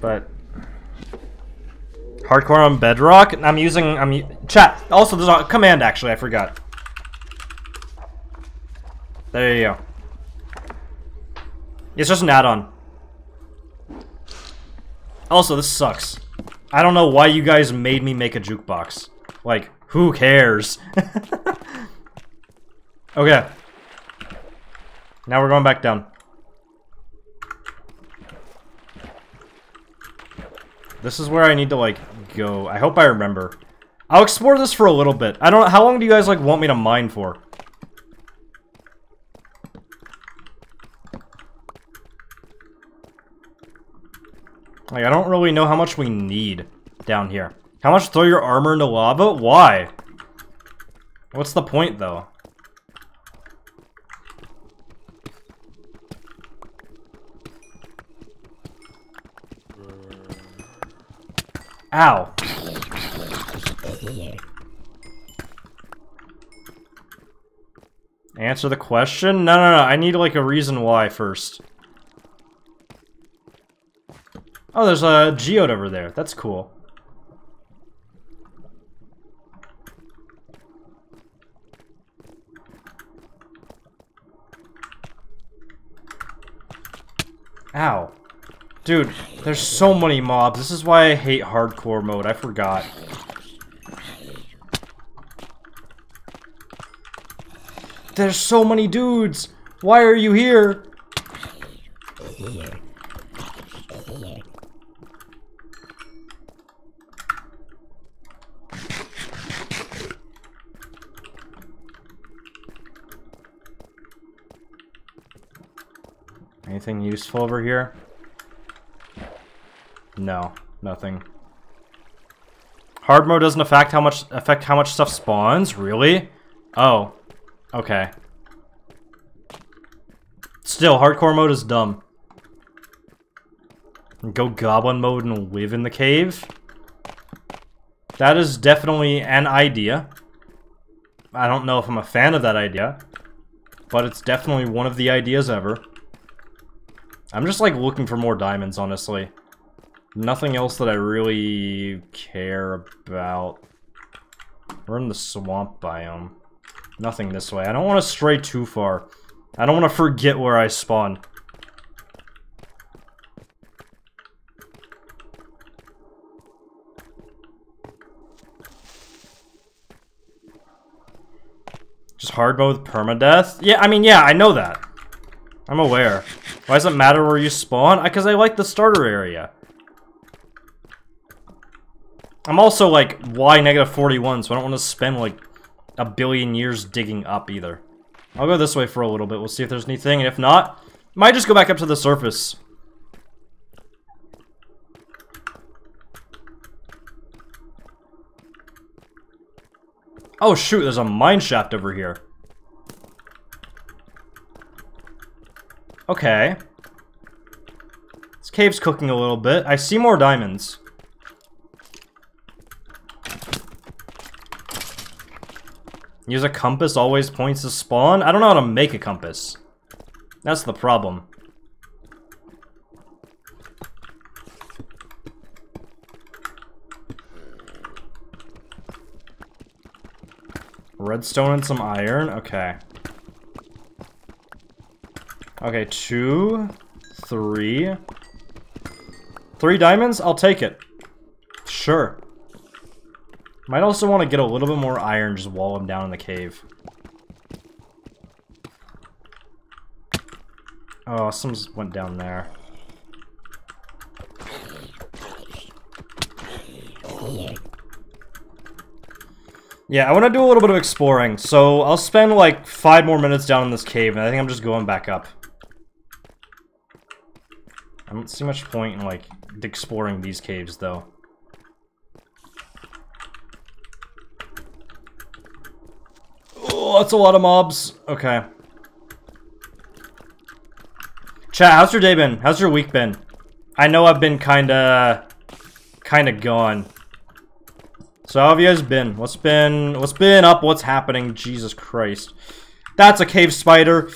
But... Hardcore on Bedrock? I'm using... I'm Chat. Also, there's a command, actually. I forgot. There you go. It's just an add-on. Also, this sucks. I don't know why you guys made me make a jukebox. Like, who cares? *laughs* okay. Now we're going back down. This is where I need to, like, go. I hope I remember. I'll explore this for a little bit. I don't know. How long do you guys, like, want me to mine for? Like, I don't really know how much we need down here. How much throw your armor into lava? Why? What's the point, though? Ow. Answer the question? No, no, no. I need, like, a reason why first. Oh, there's a geode over there. That's cool. Ow. Dude, there's so many mobs. This is why I hate hardcore mode. I forgot. There's so many dudes. Why are you here? Anything useful over here? No, nothing. Hard mode doesn't affect how much affect how much stuff spawns, really? Oh. Okay. Still, hardcore mode is dumb. Go goblin mode and live in the cave? That is definitely an idea. I don't know if I'm a fan of that idea. But it's definitely one of the ideas ever. I'm just like looking for more diamonds, honestly. Nothing else that I really care about. We're in the swamp biome. Nothing this way. I don't want to stray too far. I don't want to forget where I spawned. Just hard mode permadeath? Yeah, I mean, yeah, I know that. I'm aware. Why does it matter where you spawn? Because I like the starter area. I'm also like Y negative 41, so I don't want to spend like a billion years digging up either. I'll go this way for a little bit. We'll see if there's anything. And if not, might just go back up to the surface. Oh shoot, there's a mine shaft over here. Okay. This cave's cooking a little bit. I see more diamonds. Use a compass always points to spawn? I don't know how to make a compass. That's the problem. Redstone and some iron? Okay. Okay, two, three. Three diamonds? I'll take it. Sure. Might also want to get a little bit more iron just while I'm down in the cave. Oh, some went down there. Yeah, I want to do a little bit of exploring, so I'll spend like five more minutes down in this cave, and I think I'm just going back up. I don't see much point in like exploring these caves, though. Oh, that's a lot of mobs. Okay. Chat, how's your day been? How's your week been? I know I've been kinda... Kinda gone. So how have you guys been? What's been... What's been up? What's happening? Jesus Christ. That's a cave spider.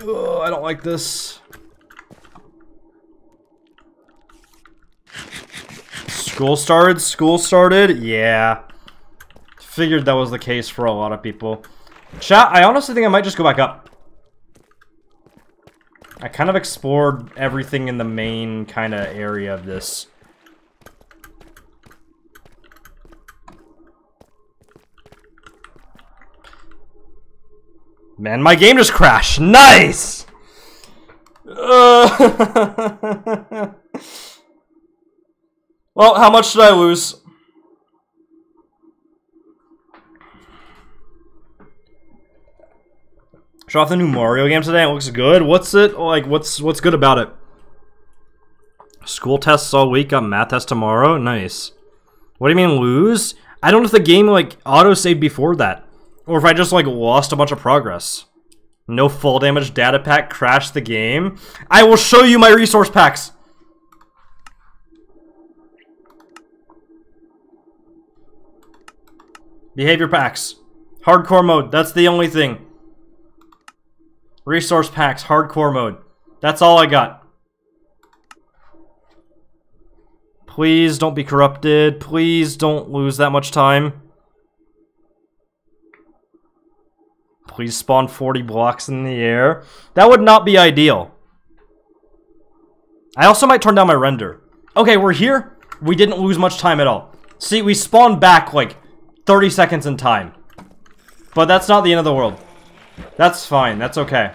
Oh, I don't like this. School started? School started? Yeah. Figured that was the case for a lot of people. Chat, I honestly think I might just go back up. I kind of explored everything in the main kind of area of this. Man, my game just crashed. Nice! Uh, *laughs* well, how much did I lose? Show off the new Mario game today. It looks good. What's it like? What's what's good about it? School tests all week. Got math test tomorrow. Nice. What do you mean lose? I don't know if the game like auto saved before that, or if I just like lost a bunch of progress. No full damage data pack crashed the game. I will show you my resource packs. Behavior packs. Hardcore mode. That's the only thing. Resource packs. Hardcore mode. That's all I got. Please don't be corrupted. Please don't lose that much time. Please spawn 40 blocks in the air. That would not be ideal. I also might turn down my render. Okay, we're here. We didn't lose much time at all. See, we spawned back like 30 seconds in time. But that's not the end of the world. That's fine. That's okay.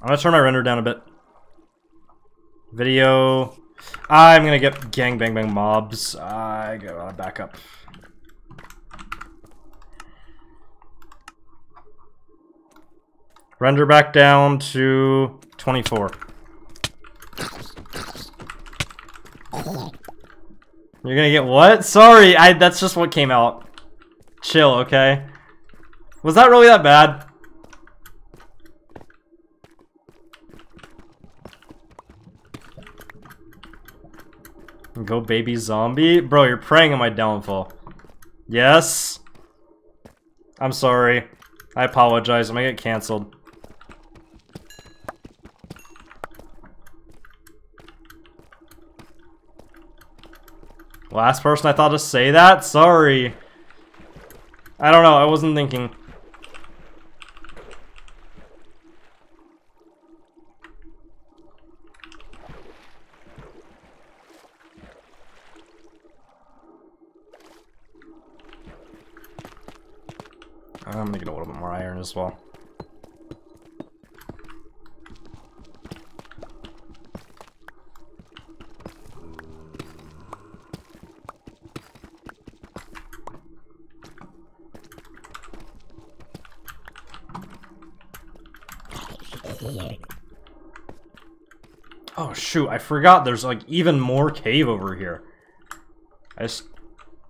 I'm gonna turn my render down a bit. Video. I'm gonna get gang bang bang mobs. I gotta back up. Render back down to 24. You're gonna get what? Sorry, I that's just what came out. Chill, okay? Was that really that bad? Go baby zombie? Bro, you're preying on my downfall. Yes? I'm sorry. I apologize. I'm gonna get canceled. Last person I thought to say that? Sorry. I don't know. I wasn't thinking. I'm gonna get a little bit more iron as well. Oh shoot, I forgot there's like even more cave over here. I just...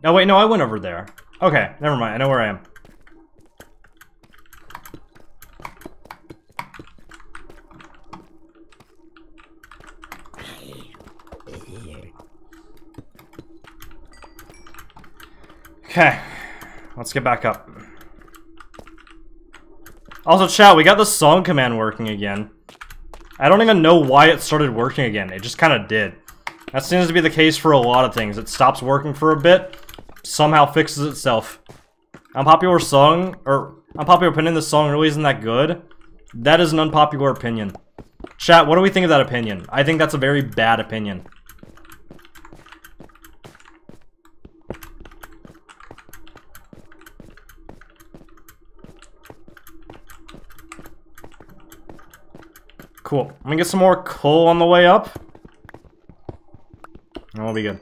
No, wait, no, I went over there. Okay, never mind, I know where I am. Okay, let's get back up. Also, chat, we got the song command working again. I don't even know why it started working again. It just kind of did. That seems to be the case for a lot of things. It stops working for a bit, somehow fixes itself. Unpopular song, or unpopular opinion, this song really isn't that good. That is an unpopular opinion. Chat, what do we think of that opinion? I think that's a very bad opinion. Cool. I'm gonna get some more coal on the way up. We'll be good.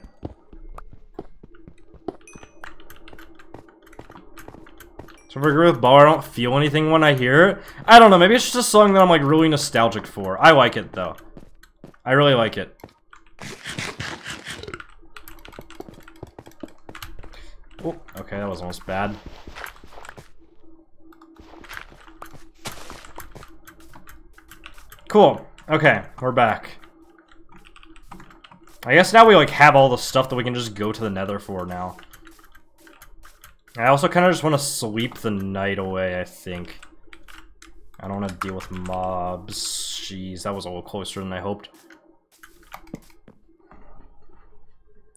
So I agree with Ball, I don't feel anything when I hear it. I don't know, maybe it's just a song that I'm like really nostalgic for. I like it though. I really like it. Oh, okay, that was almost bad. Cool. Okay, we're back. I guess now we like have all the stuff that we can just go to the nether for now. I also kind of just want to sweep the night away, I think. I don't want to deal with mobs. Jeez, that was a little closer than I hoped.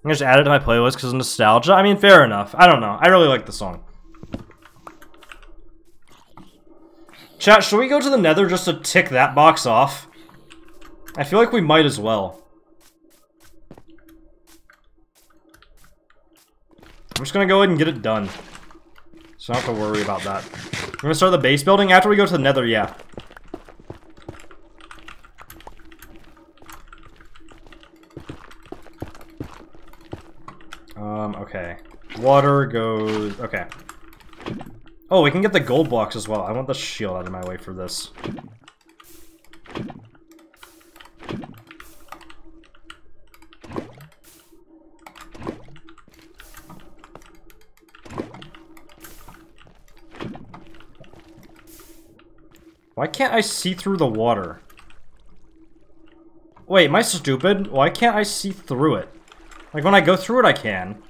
I just add it to my playlist because of nostalgia. I mean, fair enough. I don't know. I really like the song. Chat, should we go to the nether just to tick that box off? I feel like we might as well. I'm just gonna go ahead and get it done. So I don't have to worry about that. We're gonna start the base building after we go to the nether, yeah. Um, okay. Water goes... Okay. Oh, we can get the gold blocks as well. I want the shield out of my way for this. Why can't I see through the water? Wait, am I stupid? Why can't I see through it? Like, when I go through it, I can.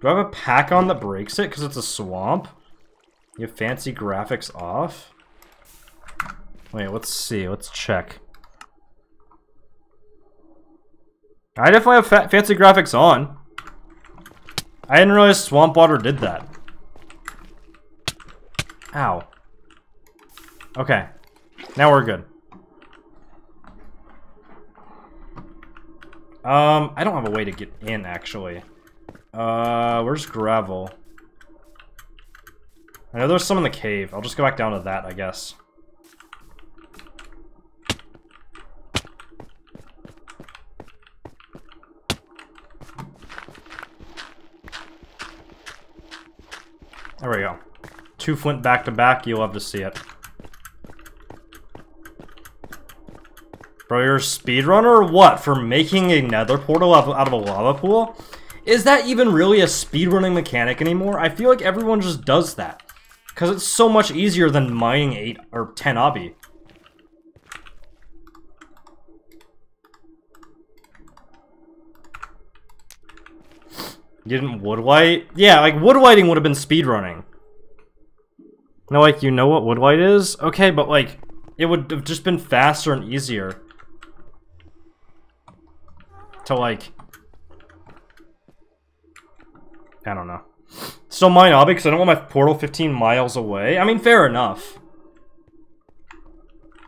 Do I have a pack on that breaks it because it's a swamp? You have fancy graphics off? Wait, let's see. Let's check. I definitely have fa fancy graphics on. I didn't realize swamp water did that. Ow. Okay. Now we're good. Um, I don't have a way to get in, actually. Uh, where's gravel? I know there's some in the cave. I'll just go back down to that, I guess. There we go. Two flint back to back, you'll love to see it. Bro, you're a speedrunner or what? For making a nether portal out of a lava pool? Is that even really a speedrunning mechanic anymore? I feel like everyone just does that. Because it's so much easier than mining 8 or 10 obby. You didn't woodlight? Yeah, like woodlighting would have been speedrunning. No, like, you know what woodlight is? Okay, but like, it would have just been faster and easier. To like, I don't know. Still mine obby because I don't want my portal 15 miles away. I mean, fair enough.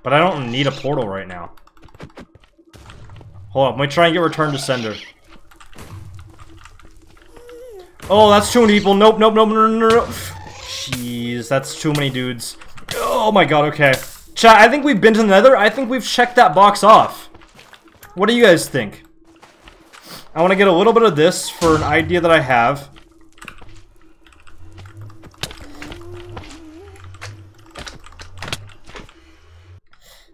But I don't need a portal right now. Hold up, let me try and get return to sender. Oh, that's too many people. Nope, nope, nope, no, no, no. Jeez, that's too many dudes. Oh my god, okay. Chat, I think we've been to the nether. I think we've checked that box off. What do you guys think? I want to get a little bit of this for an idea that I have.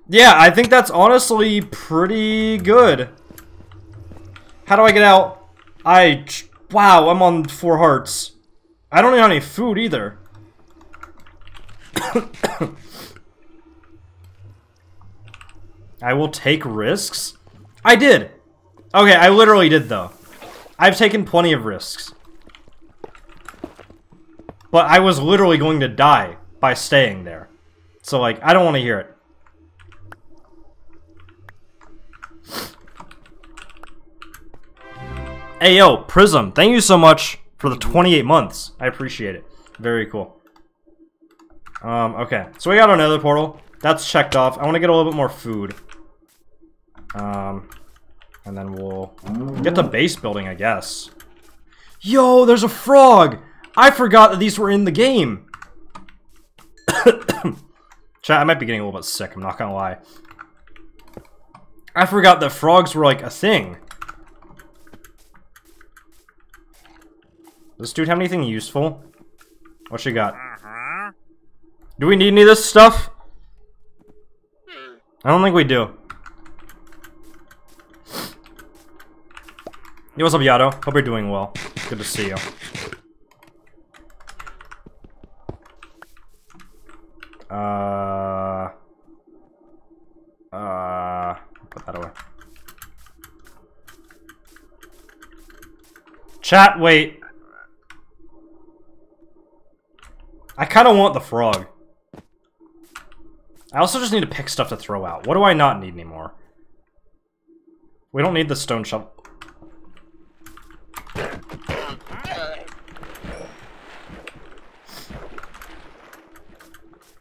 Yeah, I think that's honestly pretty good. How do I get out? I... Wow, I'm on four hearts. I don't have any food either. *coughs* I will take risks? I did! Okay, I literally did though. I've taken plenty of risks. But I was literally going to die by staying there. So like, I don't want to hear it. Hey yo, Prism, thank you so much for the 28 months. I appreciate it. Very cool. Um, okay. So we got another portal. That's checked off. I want to get a little bit more food. Um, and then we'll get the base building, I guess. Yo, there's a frog! I forgot that these were in the game. *coughs* Chat, I might be getting a little bit sick, I'm not gonna lie. I forgot that frogs were like a thing. Does this dude have anything useful? What you got? Do we need any of this stuff? I don't think we do. Yo, what's up, Yato? Hope you're doing well. Good to see you. Uh... Uh... Put that away. Chat, wait. I kind of want the frog. I also just need to pick stuff to throw out. What do I not need anymore? We don't need the stone shovel.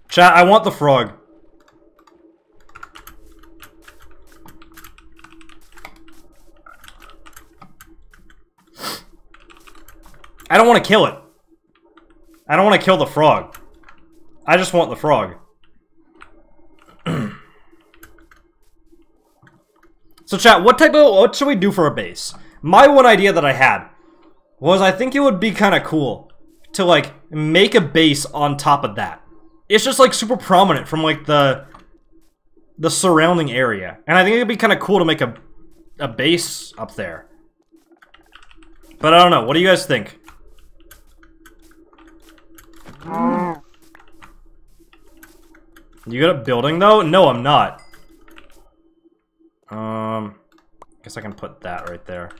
Chat, I want the frog. I don't want to kill it. I don't want to kill the frog. I just want the frog. *clears throat* so chat, what type of what should we do for a base? My one idea that I had was I think it would be kind of cool to like make a base on top of that. It's just like super prominent from like the the surrounding area. And I think it'd be kind of cool to make a a base up there. But I don't know. What do you guys think? You good at building though? No, I'm not. Um, guess I can put that right there.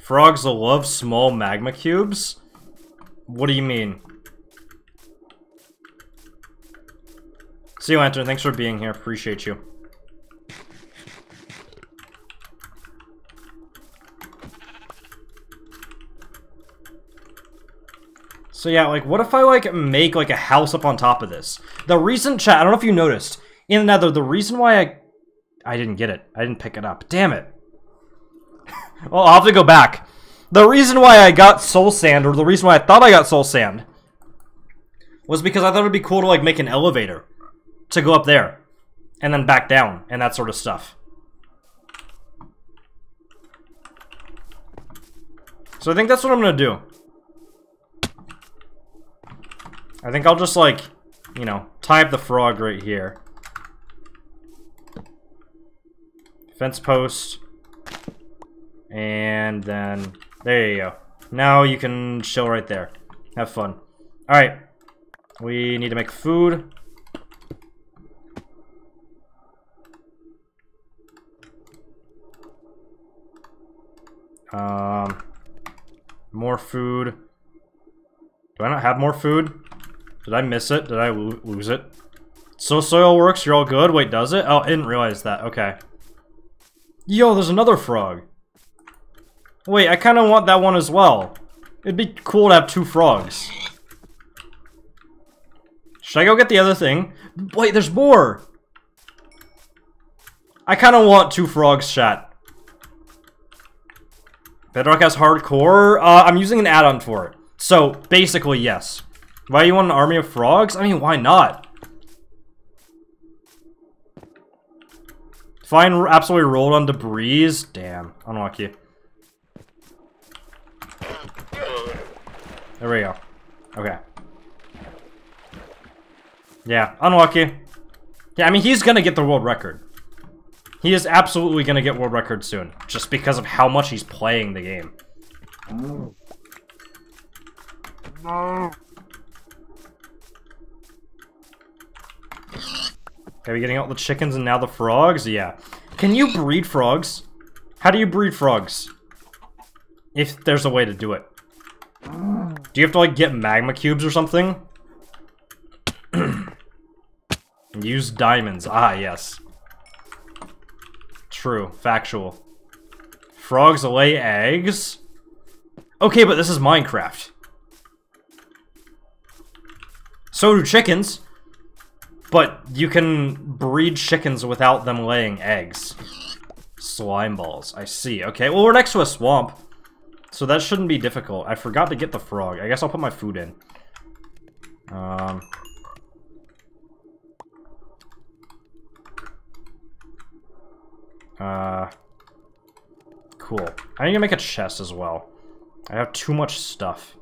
Frogs love small magma cubes? What do you mean? See you, Lantern. Thanks for being here. Appreciate you. So yeah, like, what if I, like, make, like, a house up on top of this? The reason, chat, I don't know if you noticed, in the nether, the reason why I... I didn't get it. I didn't pick it up. Damn it. *laughs* well, I'll have to go back. The reason why I got soul sand, or the reason why I thought I got soul sand, was because I thought it'd be cool to, like, make an elevator to go up there, and then back down, and that sort of stuff. So I think that's what I'm gonna do. I think I'll just, like, you know, tie up the frog right here. Fence post. And then, there you go. Now you can chill right there. Have fun. Alright. We need to make food. Um, more food. Do I not have more food? Did I miss it? Did I lo lose it? So soil works, you're all good? Wait, does it? Oh, I didn't realize that. Okay. Yo, there's another frog. Wait, I kind of want that one as well. It'd be cool to have two frogs. Should I go get the other thing? Wait, there's more! I kind of want two frogs, chat. Bedrock has hardcore? Uh, I'm using an add-on for it. So, basically, yes. Why you want an army of frogs? I mean, why not? Fine, absolutely rolled on debris. Damn, unlucky. There we go. Okay. Yeah, unlucky. Yeah, I mean, he's gonna get the world record. He is absolutely gonna get world record soon, just because of how much he's playing the game. No. No. Are we getting all the chickens and now the frogs? Yeah. Can you breed frogs? How do you breed frogs? If there's a way to do it. Do you have to, like, get magma cubes or something? *clears throat* Use diamonds. Ah, yes. True. Factual. Frogs lay eggs? Okay, but this is Minecraft. So do chickens. But you can breed chickens without them laying eggs. Slime balls. I see. Okay, well, we're next to a swamp. So that shouldn't be difficult. I forgot to get the frog. I guess I'll put my food in. Um... Uh... Cool. I need to make a chest as well. I have too much stuff.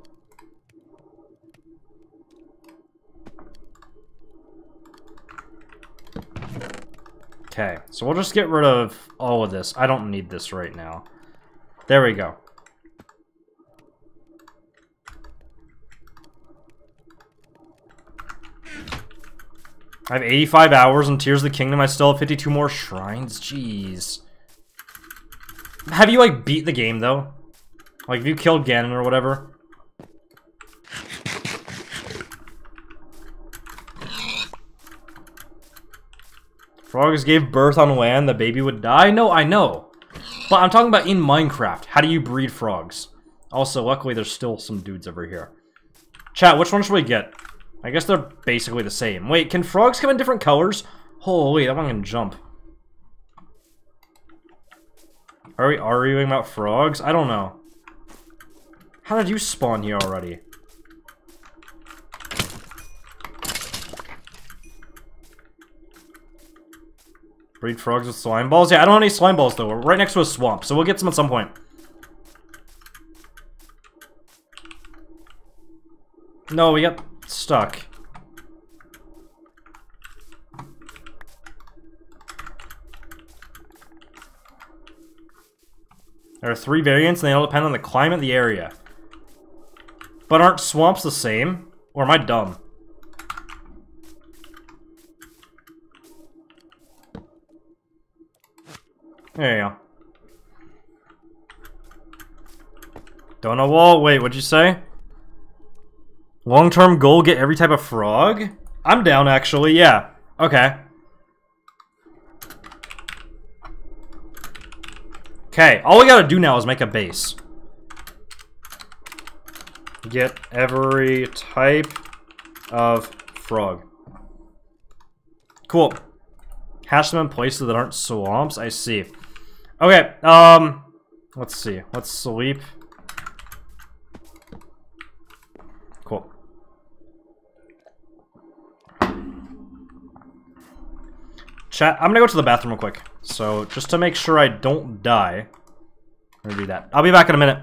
Okay, so we'll just get rid of all of this. I don't need this right now. There we go. I have 85 hours in Tears of the Kingdom. I still have 52 more shrines. Jeez. Have you, like, beat the game, though? Like, have you killed Ganon or whatever? Frogs gave birth on land, the baby would die? No, I know. But I'm talking about in Minecraft. How do you breed frogs? Also, luckily there's still some dudes over here. Chat, which one should we get? I guess they're basically the same. Wait, can frogs come in different colors? Holy, that one can jump. Are we arguing about frogs? I don't know. How did you spawn here already? Breed frogs with slime balls? Yeah, I don't have any slime balls though. We're right next to a swamp, so we'll get some at some point. No, we got stuck. There are three variants, and they all depend on the climate of the area. But aren't swamps the same? Or am I dumb? There you go. Don't know wall. Wait, what'd you say? Long-term goal, get every type of frog? I'm down, actually, yeah. Okay. Okay, all we gotta do now is make a base. Get every type of frog. Cool. Hash them in places that aren't swamps, I see. Okay, um... Let's see. Let's sleep. Cool. Chat, I'm gonna go to the bathroom real quick. So, just to make sure I don't die, I'm gonna do that. I'll be back in a minute.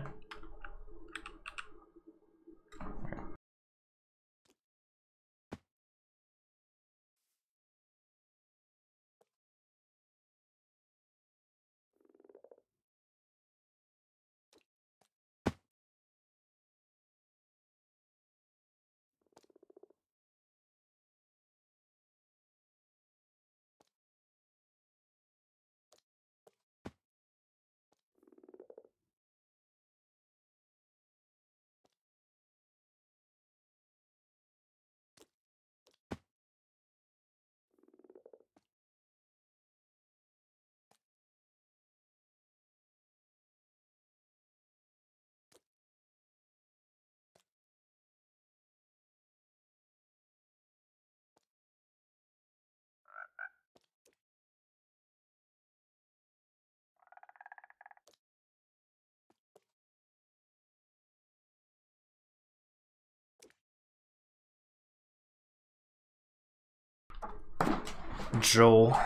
Joel.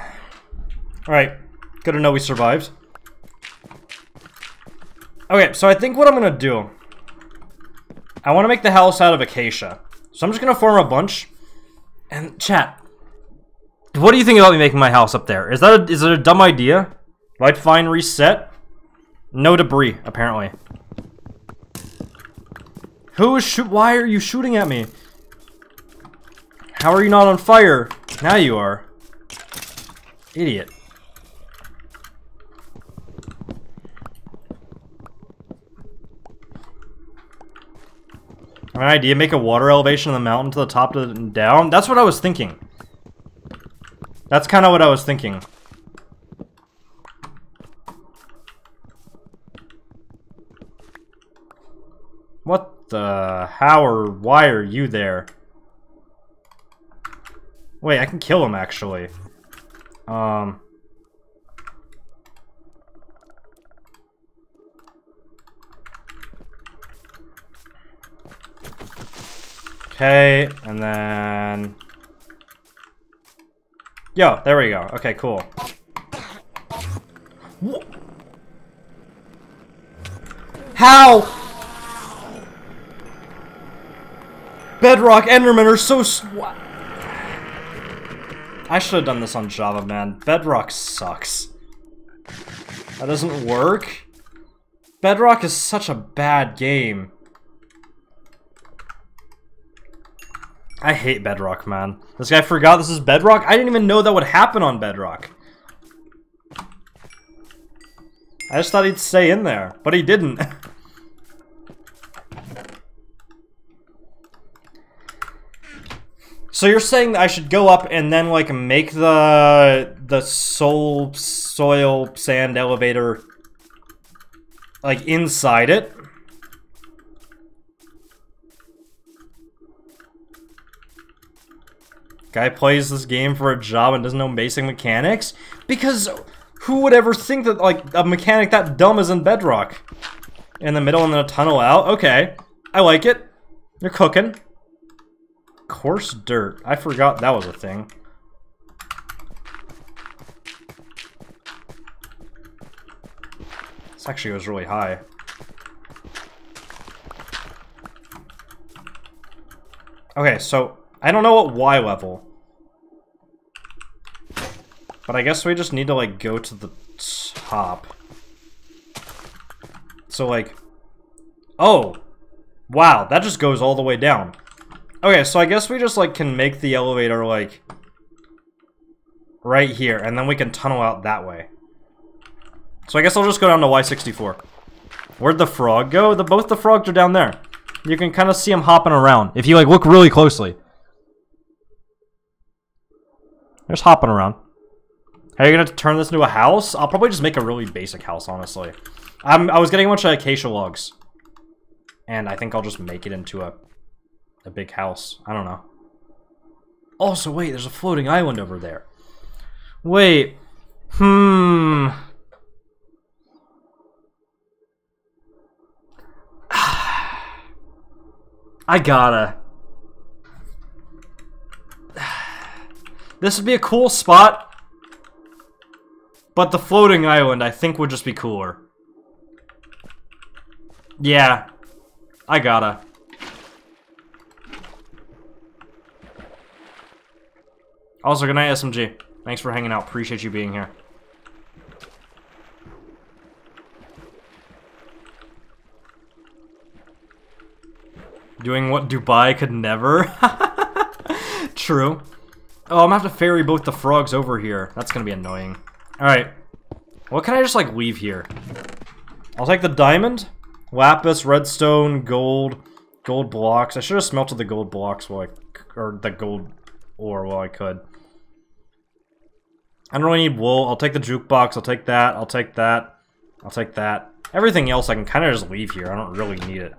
Alright, good to know we survived. Okay, so I think what I'm gonna do... I want to make the house out of acacia. So I'm just gonna form a bunch. And chat, what do you think about me making my house up there? Is that a, is it a dumb idea? Right, fine, reset. No debris, apparently. Who is shoot? Why are you shooting at me? How are you not on fire? Now you are. Idiot. An idea, make a water elevation of the mountain to the top to the down? That's what I was thinking. That's kind of what I was thinking. What the? How or why are you there? Wait, I can kill him actually. Um. Okay, and then... Yo, there we go. Okay, cool. How? Bedrock Endermen are so I should have done this on Java, man. Bedrock sucks. That doesn't work? Bedrock is such a bad game. I hate Bedrock, man. This guy forgot this is Bedrock? I didn't even know that would happen on Bedrock. I just thought he'd stay in there, but he didn't. *laughs* So you're saying I should go up and then like make the the soul soil sand elevator like inside it? Guy plays this game for a job and doesn't know basic mechanics? Because who would ever think that, like, a mechanic that dumb is in Bedrock? In the middle and then a tunnel out? Okay. I like it. You're cooking. Coarse dirt. I forgot that was a thing. This actually goes really high. Okay, so I don't know what Y level. But I guess we just need to like go to the top. So like, oh, wow, that just goes all the way down. Okay, so I guess we just like can make the elevator like right here, and then we can tunnel out that way. So I guess I'll just go down to Y64. Where'd the frog go? The both the frogs are down there. You can kind of see them hopping around if you like look really closely. They're just hopping around. How Are you gonna turn this into a house? I'll probably just make a really basic house, honestly. I'm, I was getting a bunch of acacia logs. And I think I'll just make it into a, a big house. I don't know. Also, wait, there's a floating island over there. Wait. Hmm. *sighs* I gotta. *sighs* This would be a cool spot. But the floating island, I think, would just be cooler. Yeah. I gotta. Also, good night, SMG. Thanks for hanging out. Appreciate you being here. Doing what Dubai could never? *laughs* True. Oh, I'm gonna have to ferry both the frogs over here. That's gonna be annoying. Alright. What can I just, like, leave here? I'll take the diamond, lapis, redstone, gold, gold blocks. I should have smelted the gold blocks while I... or the gold ore while I could. I don't really need wool. I'll take the jukebox. I'll take that. I'll take that. I'll take that. Everything else I can kind of just leave here. I don't really need it.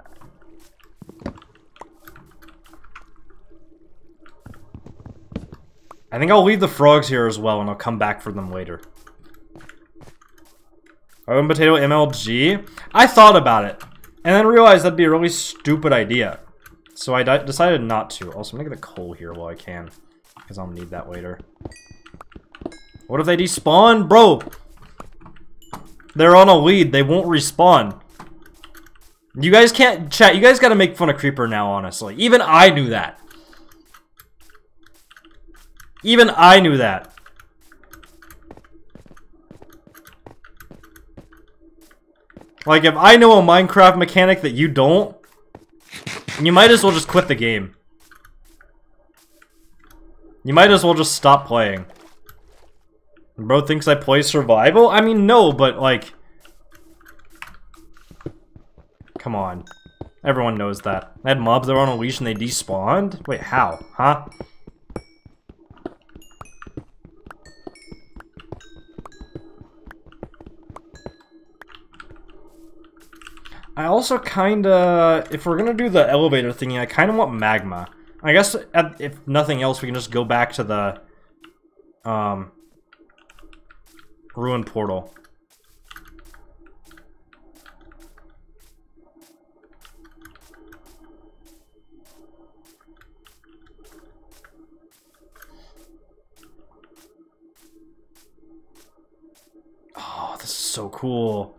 I think I'll leave the frogs here as well, and I'll come back for them later. Oven Potato MLG? I thought about it, and then realized that'd be a really stupid idea. So I decided not to. Also, I'm gonna get a coal here while I can, because I'll need that later. What if they despawn? Bro! They're on a lead. They won't respawn. You guys can't... Chat, you guys gotta make fun of Creeper now, honestly. Even I knew that. Even I knew that. Like, if I know a Minecraft mechanic that you don't, you might as well just quit the game. You might as well just stop playing. Bro thinks I play survival? I mean, no, but like... Come on. Everyone knows that. I had mobs that were on a leash and they despawned? Wait, how? Huh? I also kinda, if we're gonna do the elevator thingy, I kinda want magma. I guess, if nothing else, we can just go back to the, um, ruined portal. Oh, this is so cool.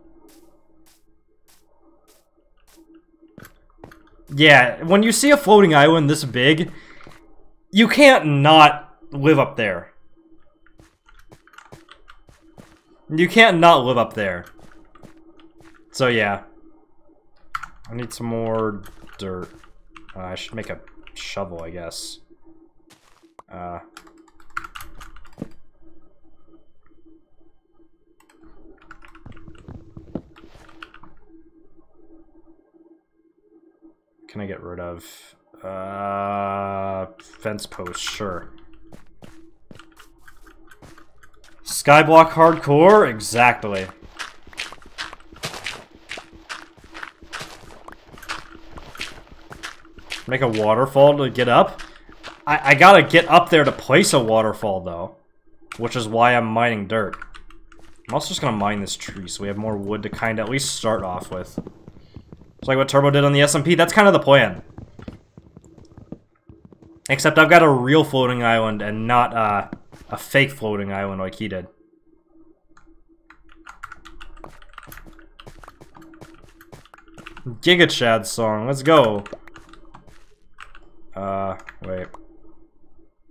Yeah, when you see a floating island this big, you can't not live up there. You can't not live up there. So yeah. I need some more dirt. Uh, I should make a shovel, I guess. Uh... can I get rid of? Uh, fence post, sure. Skyblock hardcore? Exactly. Make a waterfall to get up? I, I gotta get up there to place a waterfall, though. Which is why I'm mining dirt. I'm also just gonna mine this tree so we have more wood to kind of at least start off with. It's like what Turbo did on the SMP. That's kind of the plan. Except I've got a real floating island and not uh, a fake floating island like he did. Giga Chad song, let's go. Uh, wait.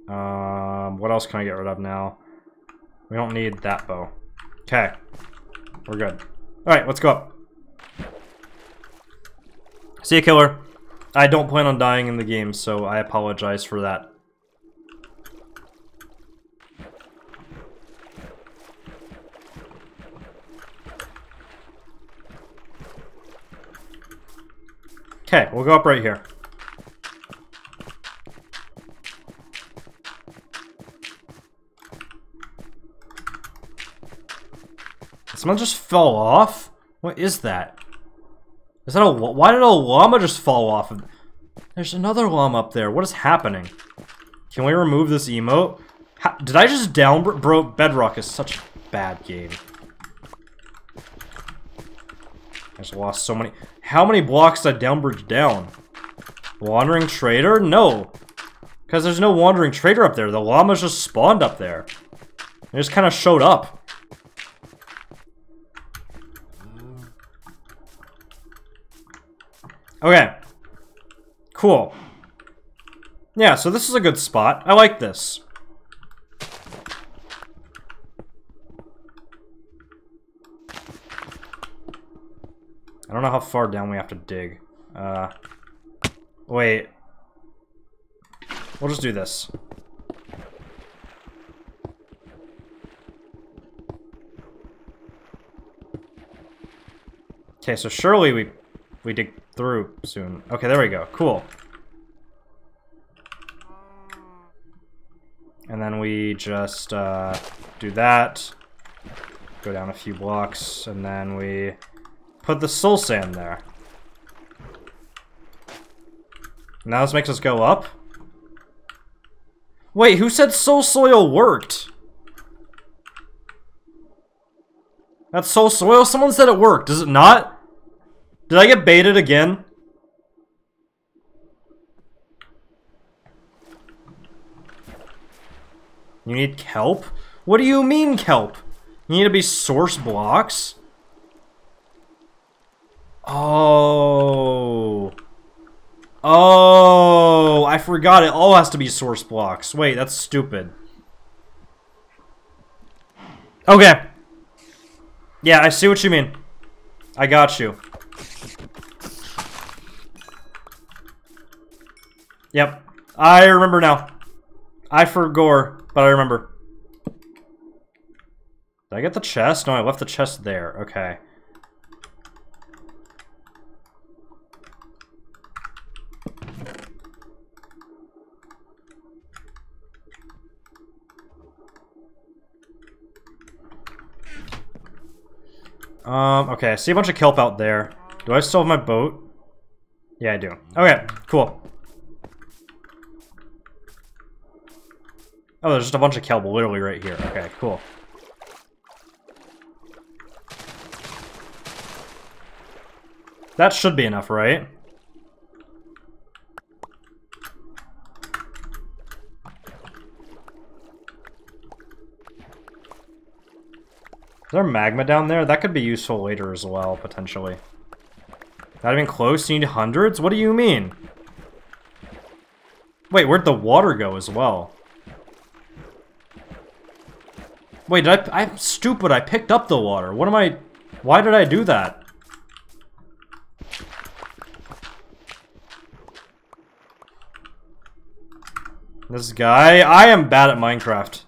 Um, what else can I get rid of now? We don't need that bow. Okay. We're good. Alright, let's go up. See you, killer. I don't plan on dying in the game, so I apologize for that. Okay, we'll go up right here. Someone just fell off? What is that? Is that a why did a llama just fall off? There's another llama up there. What is happening? Can we remove this emote? How, did I just down bro? Bedrock is such a bad game. I just lost so many. How many blocks I downbridge down? Wandering trader? No. Because there's no wandering trader up there. The llamas just spawned up there. They just kind of showed up. Okay. Cool. Yeah, so this is a good spot. I like this. I don't know how far down we have to dig. Uh, wait. We'll just do this. Okay, so surely we we dig through soon. Okay, there we go. Cool. And then we just uh, do that. Go down a few blocks, and then we put the soul sand there. Now this makes us go up? Wait, who said soul soil worked? That's soul soil? Someone said it worked. Does it not? Did I get baited again? You need kelp? What do you mean kelp? You need to be source blocks? Oh. Oh, I forgot it all has to be source blocks. Wait, that's stupid. Okay. Yeah, I see what you mean. I got you. Yep. I remember now. I forgore, but I remember. Did I get the chest? No, I left the chest there. Okay. Um, okay, I see a bunch of kelp out there. Do I still have my boat? Yeah, I do. Okay, cool. Oh, there's just a bunch of kelp literally right here. Okay, cool. That should be enough, right? There magma down there? That could be useful later as well, potentially. Not even close? You need hundreds? What do you mean? Wait, where'd the water go as well? Wait, I- I'm stupid, I picked up the water. What am I- Why did I do that? This guy- I am bad at Minecraft.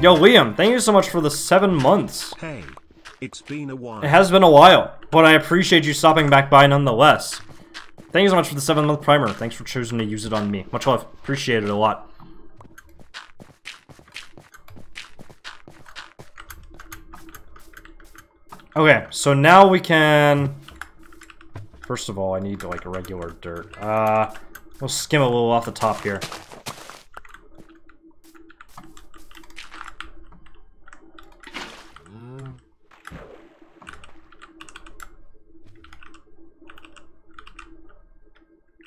Yo, Liam, thank you so much for the seven months. Hey, it's been a while. It has been a while, but I appreciate you stopping back by nonetheless. Thank you so much for the seven month primer. Thanks for choosing to use it on me. Much love. Appreciate it a lot. Okay, so now we can... First of all, I need like a regular dirt. Uh, we'll skim a little off the top here.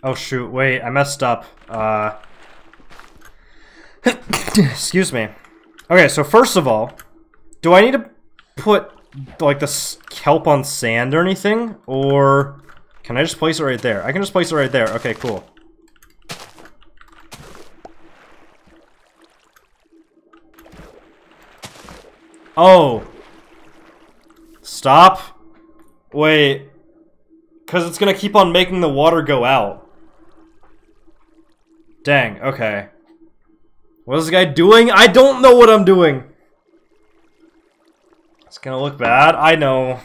Oh shoot, wait, I messed up. Uh... *coughs* Excuse me. Okay, so first of all, do I need to put, like, the kelp on sand or anything? Or can I just place it right there? I can just place it right there. Okay, cool. Oh. Stop. Wait. Because it's going to keep on making the water go out. Dang, okay. What is this guy doing? I don't know what I'm doing! It's gonna look bad, I know.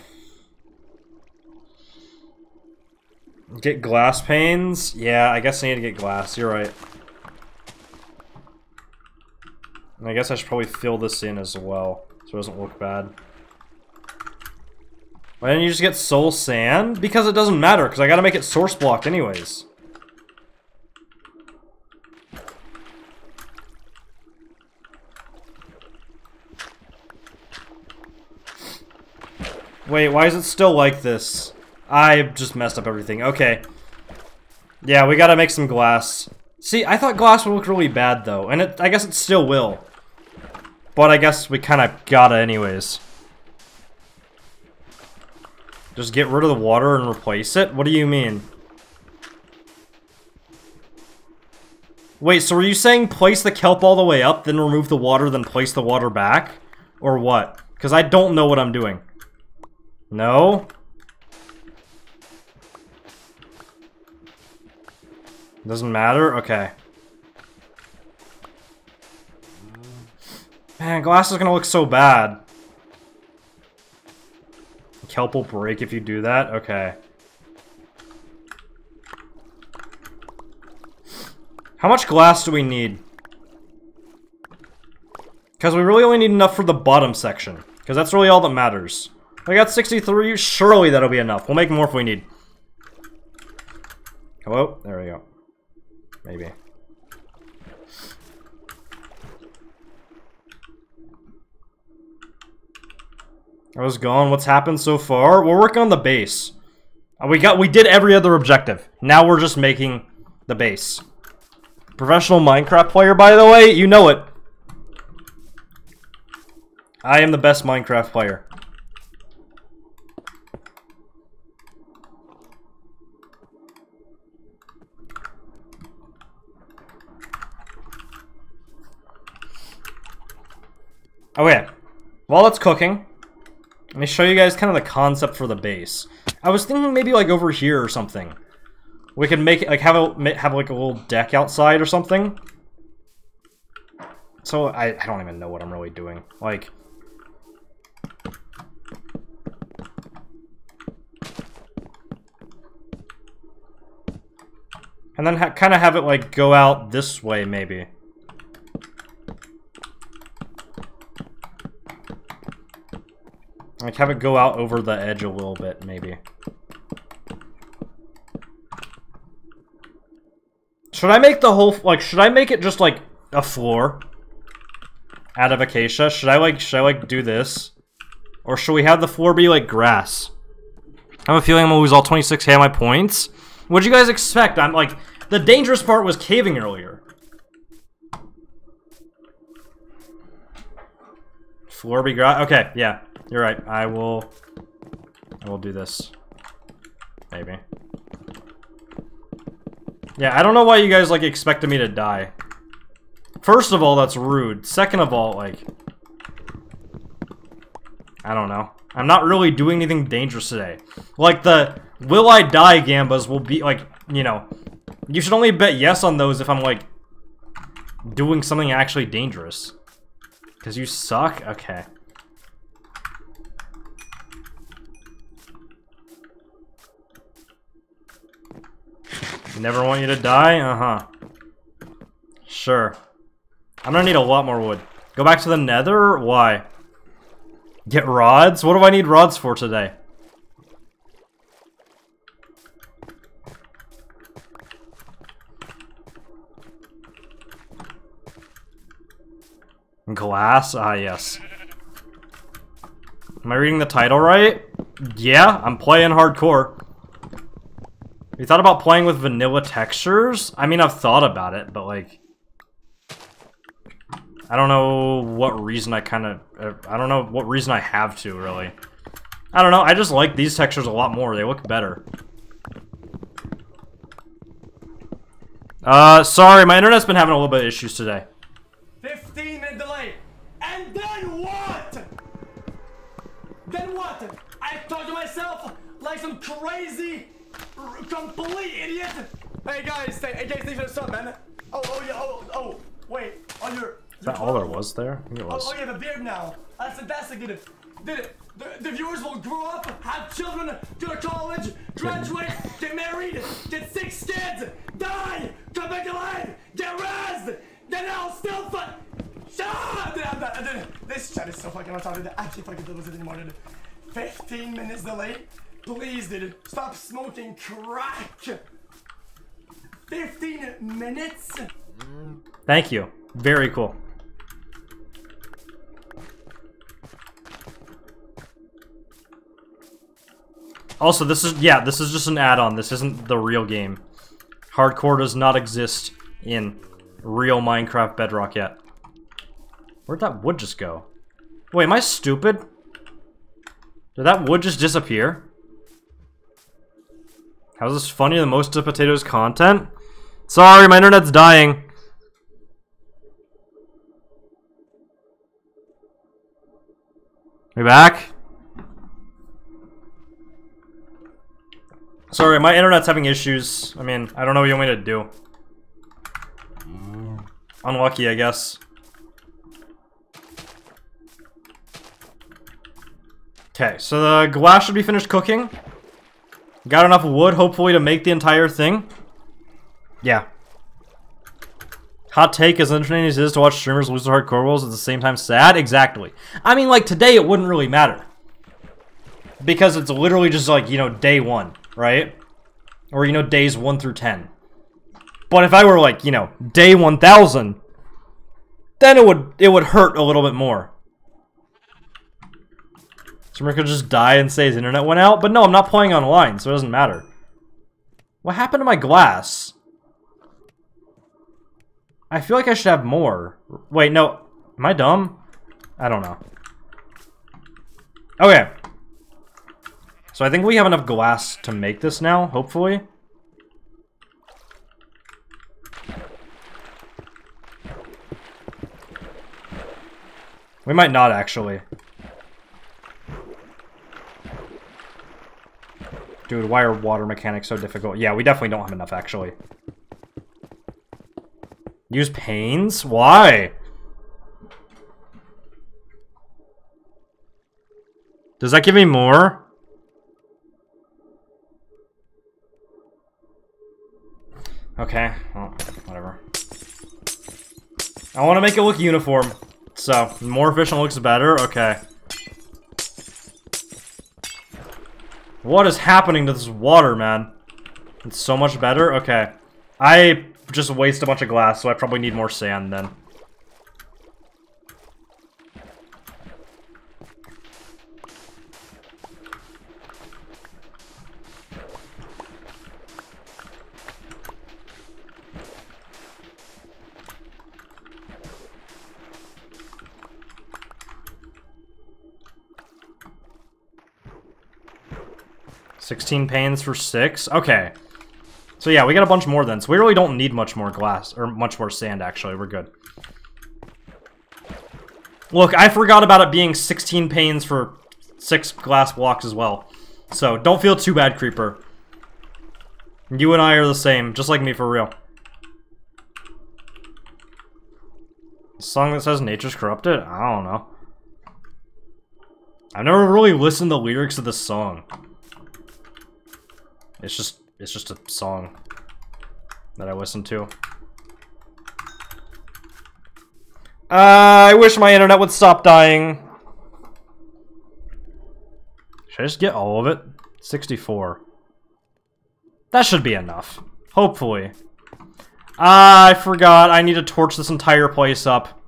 Get glass panes? Yeah, I guess I need to get glass, you're right. And I guess I should probably fill this in as well, so it doesn't look bad. Why didn't you just get soul sand? Because it doesn't matter, because I gotta make it source blocked anyways. Wait, why is it still like this? I just messed up everything. Okay. Yeah, we gotta make some glass. See, I thought glass would look really bad, though. And it, I guess it still will. But I guess we kind of gotta anyways. Just get rid of the water and replace it? What do you mean? Wait, so are you saying place the kelp all the way up, then remove the water, then place the water back? Or what? Because I don't know what I'm doing. No? Doesn't matter? Okay. Man, glass is gonna look so bad. Kelp will break if you do that? Okay. How much glass do we need? Because we really only need enough for the bottom section. Because that's really all that matters. I got 63. Surely that'll be enough. We'll make more if we need. Hello? There we go. Maybe. I was gone. What's happened so far? We're working on the base. Uh, we got we did every other objective. Now we're just making the base. Professional Minecraft player, by the way, you know it. I am the best Minecraft player. Okay, oh, while it's cooking, let me show you guys kind of the concept for the base. I was thinking maybe like over here or something. We could make it, like, have a, have like a little deck outside or something. So, I, I don't even know what I'm really doing. Like... And then kind of have it, like, go out this way, maybe. Like, have it go out over the edge a little bit, maybe. Should I make the whole, like, should I make it just, like, a floor? Out of acacia? Should I, like, should I, like, do this? Or should we have the floor be, like, grass? I have a feeling I'm gonna lose all 26k of my points. What'd you guys expect? I'm, like, the dangerous part was caving earlier. Floor be grass? Okay, yeah. You're right. I will... I will do this. Maybe. Yeah, I don't know why you guys, like, expected me to die. First of all, that's rude. Second of all, like... I don't know. I'm not really doing anything dangerous today. Like, the will I die gambas will be, like, you know... You should only bet yes on those if I'm, like, doing something actually dangerous. Because you suck? Okay. Never want you to die? Uh-huh. Sure. I'm gonna need a lot more wood. Go back to the nether? Why? Get rods? What do I need rods for today? Glass? Ah, yes. Am I reading the title right? Yeah, I'm playing hardcore. You thought about playing with vanilla textures? I mean, I've thought about it, but like... I don't know what reason I kind of... Uh, I don't know what reason I have to, really. I don't know, I just like these textures a lot more. They look better. Uh, sorry, my internet's been having a little bit of issues today. 15 minute delay. And then what? Then what? I talk to myself like some crazy, complete idiot. Hey guys, hey, guys, thanks for the sub, man. Oh, oh yeah, oh, oh, wait, oh you're. Is that all there was there? I think it Oh, was. oh, you have a beard now. That's fantastic, dude. Dude, the, the viewers will grow up, have children, go to college, graduate, get married, get six kids, die, come back alive, get razzed, then I'll still fuck. Shut up! Dude, I'm not, dude, this chat is so fucking retarded. I can't fucking deal with it anymore, dude. 15 minutes delay? Please, dude, stop smoking crack. 15 minutes? Thank you. Very cool. Also, this is, yeah, this is just an add-on. This isn't the real game. Hardcore does not exist in real Minecraft Bedrock yet. Where'd that wood just go? Wait, am I stupid? Did that wood just disappear? How's this funnier than most of Potatoes content? Sorry, my internet's dying. We back? Sorry, my internet's having issues. I mean, I don't know what you want me to do. Unlucky, I guess. Okay, so the glass should be finished cooking. Got enough wood, hopefully, to make the entire thing. Yeah. Hot take, as entertaining as it is to watch streamers lose their hardcore roles at the same time sad? Exactly. I mean, like, today it wouldn't really matter. Because it's literally just, like, you know, day one, right? Or, you know, days one through ten. But if I were, like, you know, day 1000, then it would, it would hurt a little bit more. Streamer could just die and say his internet went out, but no, I'm not playing online, so it doesn't matter. What happened to my glass? I feel like I should have more. Wait, no. Am I dumb? I don't know. Okay. So I think we have enough glass to make this now, hopefully. We might not, actually. Dude, why are water mechanics so difficult? Yeah, we definitely don't have enough, actually. Use panes? Why? Does that give me more? Okay, well, whatever. I want to make it look uniform. So, more efficient looks better? Okay. What is happening to this water, man? It's so much better? Okay. I just waste a bunch of glass, so I probably need more sand then. Sixteen panes for six? Okay. So yeah, we got a bunch more then. So we really don't need much more glass, or much more sand, actually. We're good. Look, I forgot about it being 16 panes for six glass blocks as well. So don't feel too bad, Creeper. You and I are the same, just like me for real. song that says nature's corrupted? I don't know. I've never really listened to the lyrics of this song. It's just it's just a song that I listen to. Uh, I wish my internet would stop dying. Should I just get all of it? 64. That should be enough. Hopefully. I forgot. I need to torch this entire place up.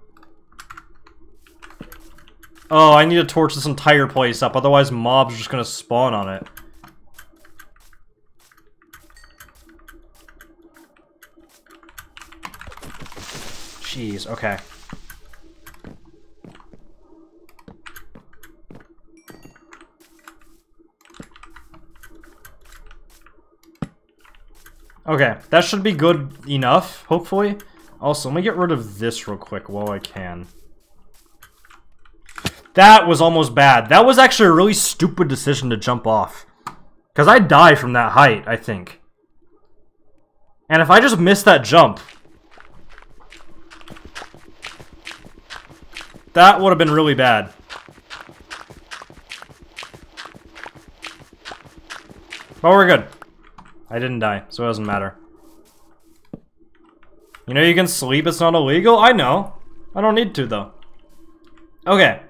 Oh, I need to torch this entire place up, otherwise mobs are just gonna spawn on it. Jeez, okay. Okay, that should be good enough, hopefully. Also, let me get rid of this real quick while I can. That was almost bad. That was actually a really stupid decision to jump off. Because I die from that height, I think. And if I just miss that jump... That would have been really bad. But we're good. I didn't die, so it doesn't matter. You know you can sleep, it's not illegal? I know. I don't need to, though. Okay.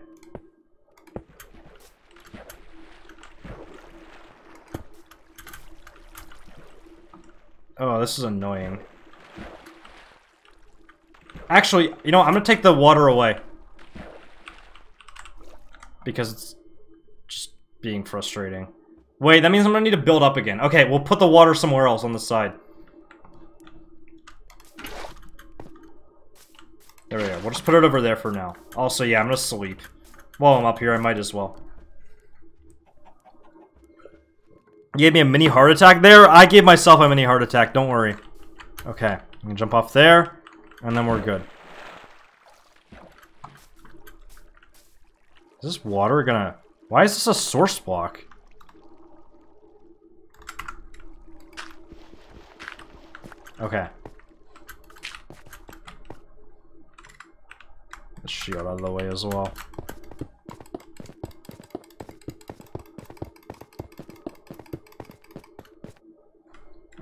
Oh, this is annoying. Actually, you know, I'm gonna take the water away. Because it's just being frustrating. Wait, that means I'm gonna need to build up again. Okay, we'll put the water somewhere else on the side. There we go. We'll just put it over there for now. Also, yeah, I'm gonna sleep. While I'm up here, I might as well. You gave me a mini heart attack there? I gave myself a mini heart attack, don't worry. Okay, I'm gonna jump off there, and then we're good. Is this water gonna... Why is this a source block? Okay. Shield out of the way as well.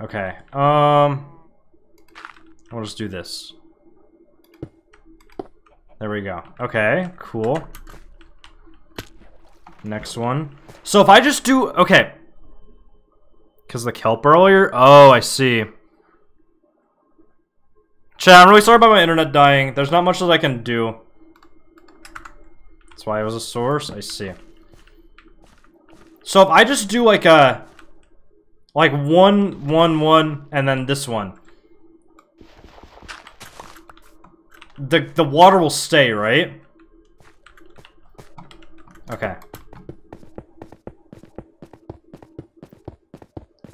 Okay, um... I'll just do this. There we go. Okay, cool. Next one. So if I just do... Okay. Because the kelp earlier? Oh, I see. Chat, I'm really sorry about my internet dying. There's not much that I can do. That's why it was a source? I see. So if I just do like a... Like one, one, one, and then this one. The, the water will stay, right? Okay.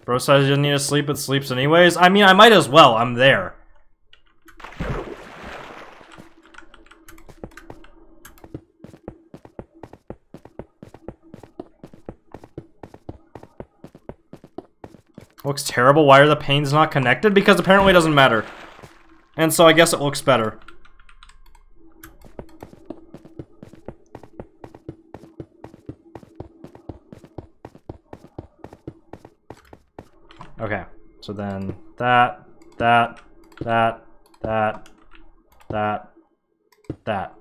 Bro says you didn't need to sleep, but sleeps anyways. I mean, I might as well. I'm there. Looks terrible. Why are the panes not connected? Because apparently it doesn't matter. And so I guess it looks better. Okay, so then that, that, that, that, that, that.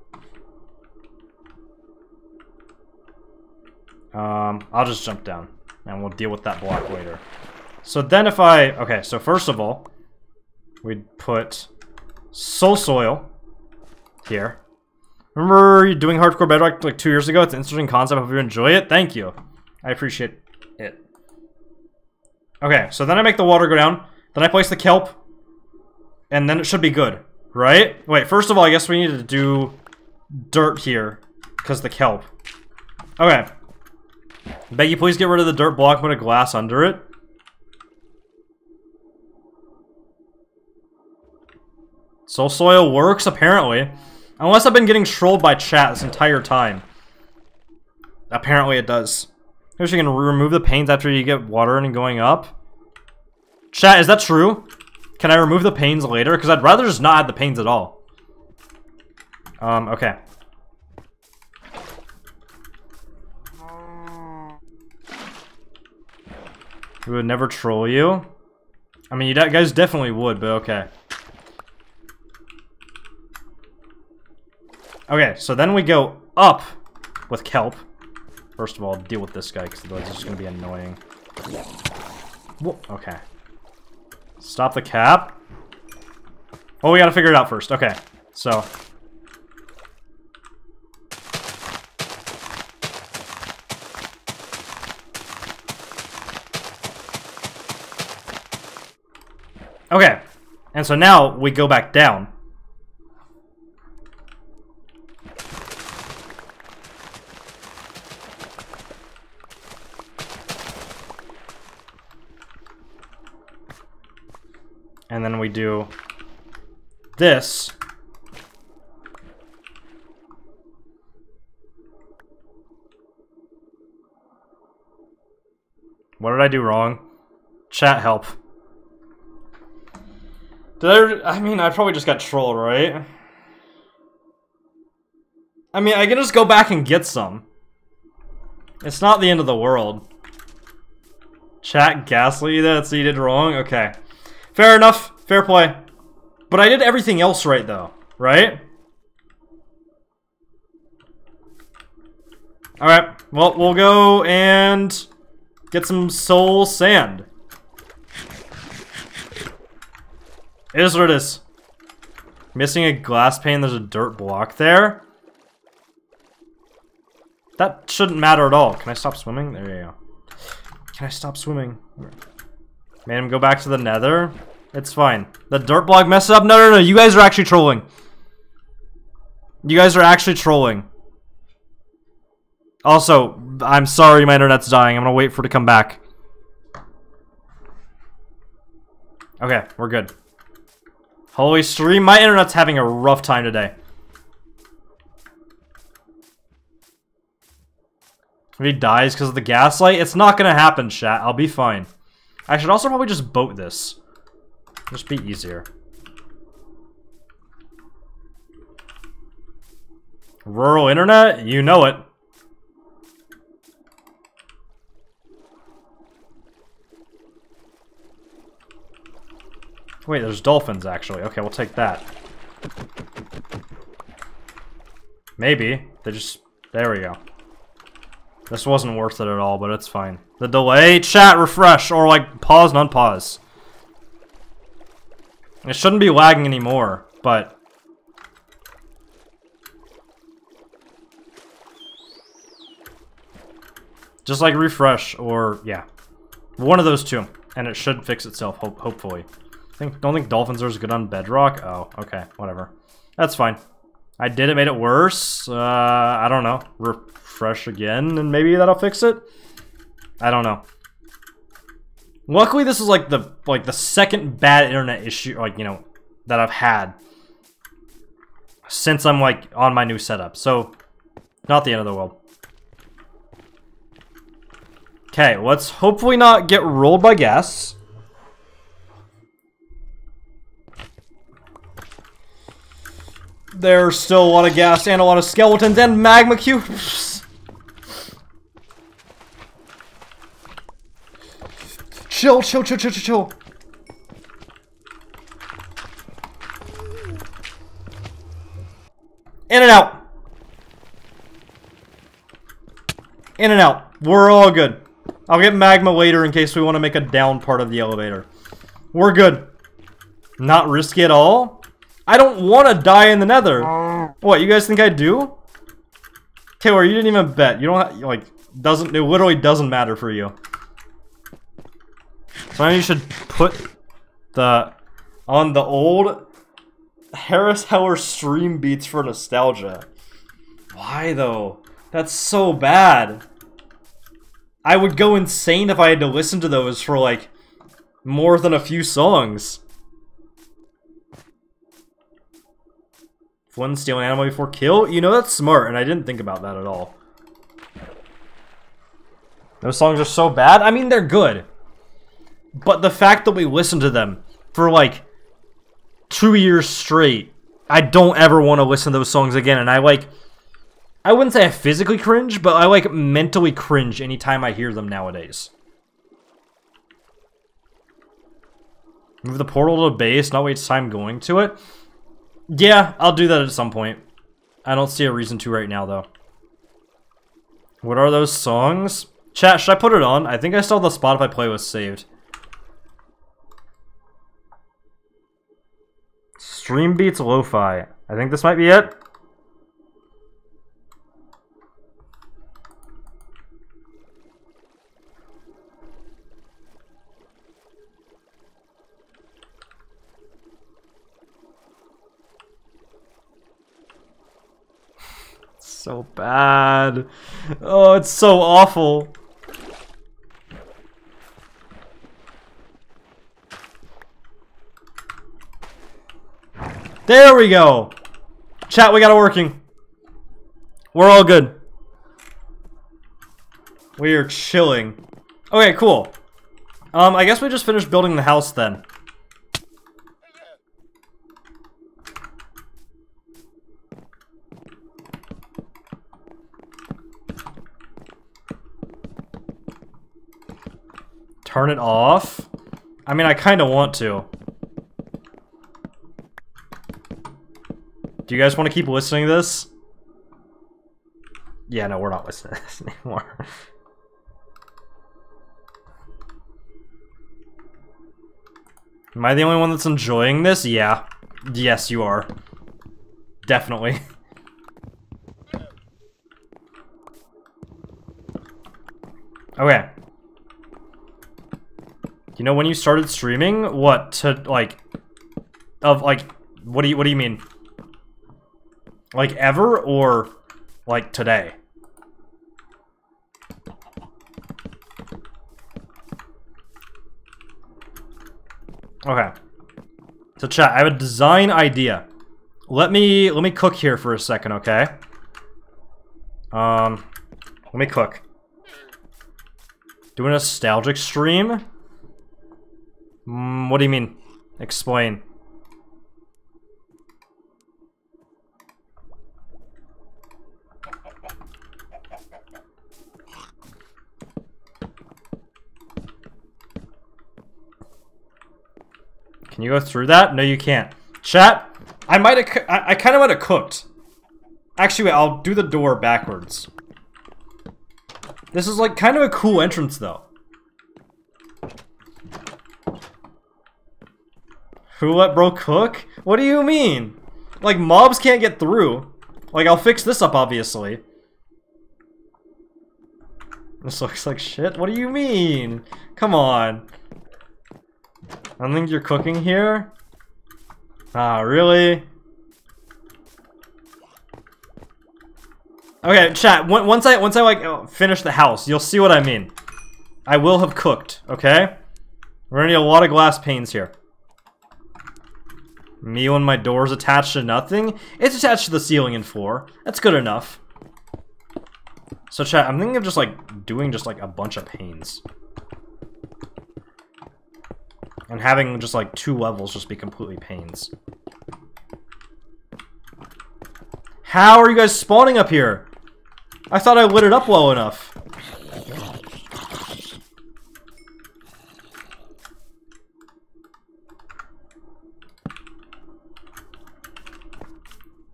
Um, I'll just jump down, and we'll deal with that block later. So then if I... Okay, so first of all, we'd put Soul Soil here. Remember doing Hardcore Bedrock like two years ago? It's an interesting concept. I Hope you enjoy it. Thank you. I appreciate. Okay, so then I make the water go down. Then I place the kelp. And then it should be good. Right? Wait, first of all, I guess we need to do dirt here. Because the kelp. Okay. Beg please get rid of the dirt block, put a glass under it. So Soil works, apparently. Unless I've been getting trolled by chat this entire time. Apparently it does. Maybe you can remove the panes after you get water and going up. Chat, is that true? Can I remove the panes later? Because I'd rather just not add the panes at all. Um, okay. We would never troll you. I mean, you guys definitely would, but okay. Okay, so then we go up with kelp. First of all, deal with this guy, because otherwise it's just going to be annoying. Whoa, okay. Stop the cap. Oh, we gotta figure it out first. Okay, so... Okay, and so now we go back down. And then we do this. What did I do wrong? Chat help. Did I, I mean, I probably just got trolled, right? I mean, I can just go back and get some. It's not the end of the world. Chat ghastly that you did wrong? Okay. Fair enough. Fair play. But I did everything else right, though. Right? Alright. Well, we'll go and get some soul sand. It is what it is. Missing a glass pane, there's a dirt block there. That shouldn't matter at all. Can I stop swimming? There you go. Can I stop swimming? Made him go back to the nether? It's fine. The dirt block messed up? No, no, no. You guys are actually trolling. You guys are actually trolling. Also, I'm sorry my internet's dying. I'm gonna wait for it to come back. Okay, we're good. Holy stream, my internet's having a rough time today. If he dies because of the gaslight, it's not gonna happen, chat. I'll be fine. I should also probably just boat this. Just be easier. Rural internet? You know it. Wait, there's dolphins, actually. Okay, we'll take that. Maybe. They just... There we go. This wasn't worth it at all, but it's fine. The delay? Chat, refresh, or like, pause and unpause. It shouldn't be lagging anymore, but... Just like refresh, or, yeah. One of those two, and it should fix itself, ho hopefully. Think, don't think dolphins are as good on bedrock? Oh, okay, whatever. That's fine. I did it, made it worse. Uh, I don't know. Refresh again, and maybe that'll fix it? I don't know. Luckily, this is like the like the second bad internet issue, like you know, that I've had since I'm like on my new setup. So, not the end of the world. Okay, let's hopefully not get rolled by gas. There's still a lot of gas and a lot of skeletons and magma cubes. Chill, chill, chill, chill, chill, chill. In and out. In and out. We're all good. I'll get magma later in case we want to make a down part of the elevator. We're good. Not risky at all. I don't want to die in the nether. What, you guys think I do? Taylor, you didn't even bet. You don't have, like, doesn't, it literally doesn't matter for you. So maybe you should put the, on the old Harris Heller stream beats for nostalgia. Why though? That's so bad. I would go insane if I had to listen to those for like more than a few songs. Flynn steal an animal before kill? You know, that's smart, and I didn't think about that at all. Those songs are so bad? I mean, they're good. But the fact that we listened to them for, like, two years straight, I don't ever want to listen to those songs again, and I, like... I wouldn't say I physically cringe, but I, like, mentally cringe anytime I hear them nowadays. Move the portal to base, not waste time going to it. Yeah, I'll do that at some point. I don't see a reason to right now, though. What are those songs? Chat, should I put it on? I think I saw the Spotify playlist saved. Stream Beats Lo-Fi. I think this might be it. *laughs* so bad. Oh, it's so awful. There we go. Chat, we got it working. We're all good. We are chilling. Okay, cool. Um, I guess we just finished building the house then. Turn it off? I mean, I kind of want to. Do you guys want to keep listening to this? Yeah, no, we're not listening to this *laughs* anymore. Am I the only one that's enjoying this? Yeah. Yes, you are. Definitely. *laughs* okay. You know when you started streaming? What to like of like what do you what do you mean? Like ever or like today? Okay. So chat, I have a design idea. Let me let me cook here for a second, okay? Um let me cook. Do a nostalgic stream? Mm, what do you mean? Explain. Can you go through that? No, you can't. Chat, I might have, I, I kind of might have cooked. Actually, wait, I'll do the door backwards. This is like kind of a cool entrance though. Who let bro cook? What do you mean? Like, mobs can't get through. Like, I'll fix this up, obviously. This looks like shit? What do you mean? Come on. I think you're cooking here? Ah, really? Okay, chat, once I, once I, like, uh, finish the house, you'll see what I mean. I will have cooked, okay? We're gonna need a lot of glass panes here. Me when my door's attached to nothing? It's attached to the ceiling and floor. That's good enough. So chat, I'm thinking of just like doing just like a bunch of panes. And having just like two levels just be completely pains. How are you guys spawning up here? I thought I lit it up well enough.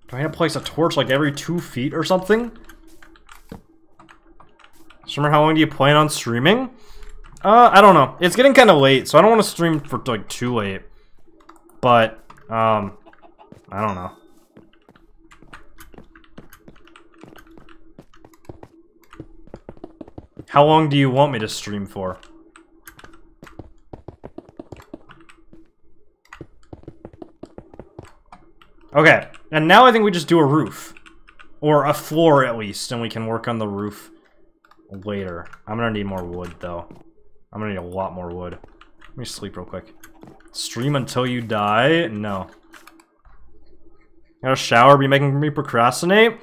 Do I need to place a torch like every two feet or something? Remember how long do you plan on streaming? Uh, I don't know. It's getting kind of late, so I don't want to stream for like too late. But, um, I don't know. How long do you want me to stream for? Okay, and now I think we just do a roof. Or a floor, at least, and we can work on the roof later. I'm gonna need more wood, though. I'm gonna need a lot more wood. Let me sleep real quick. Stream until you die? No. Got a shower be making me procrastinate?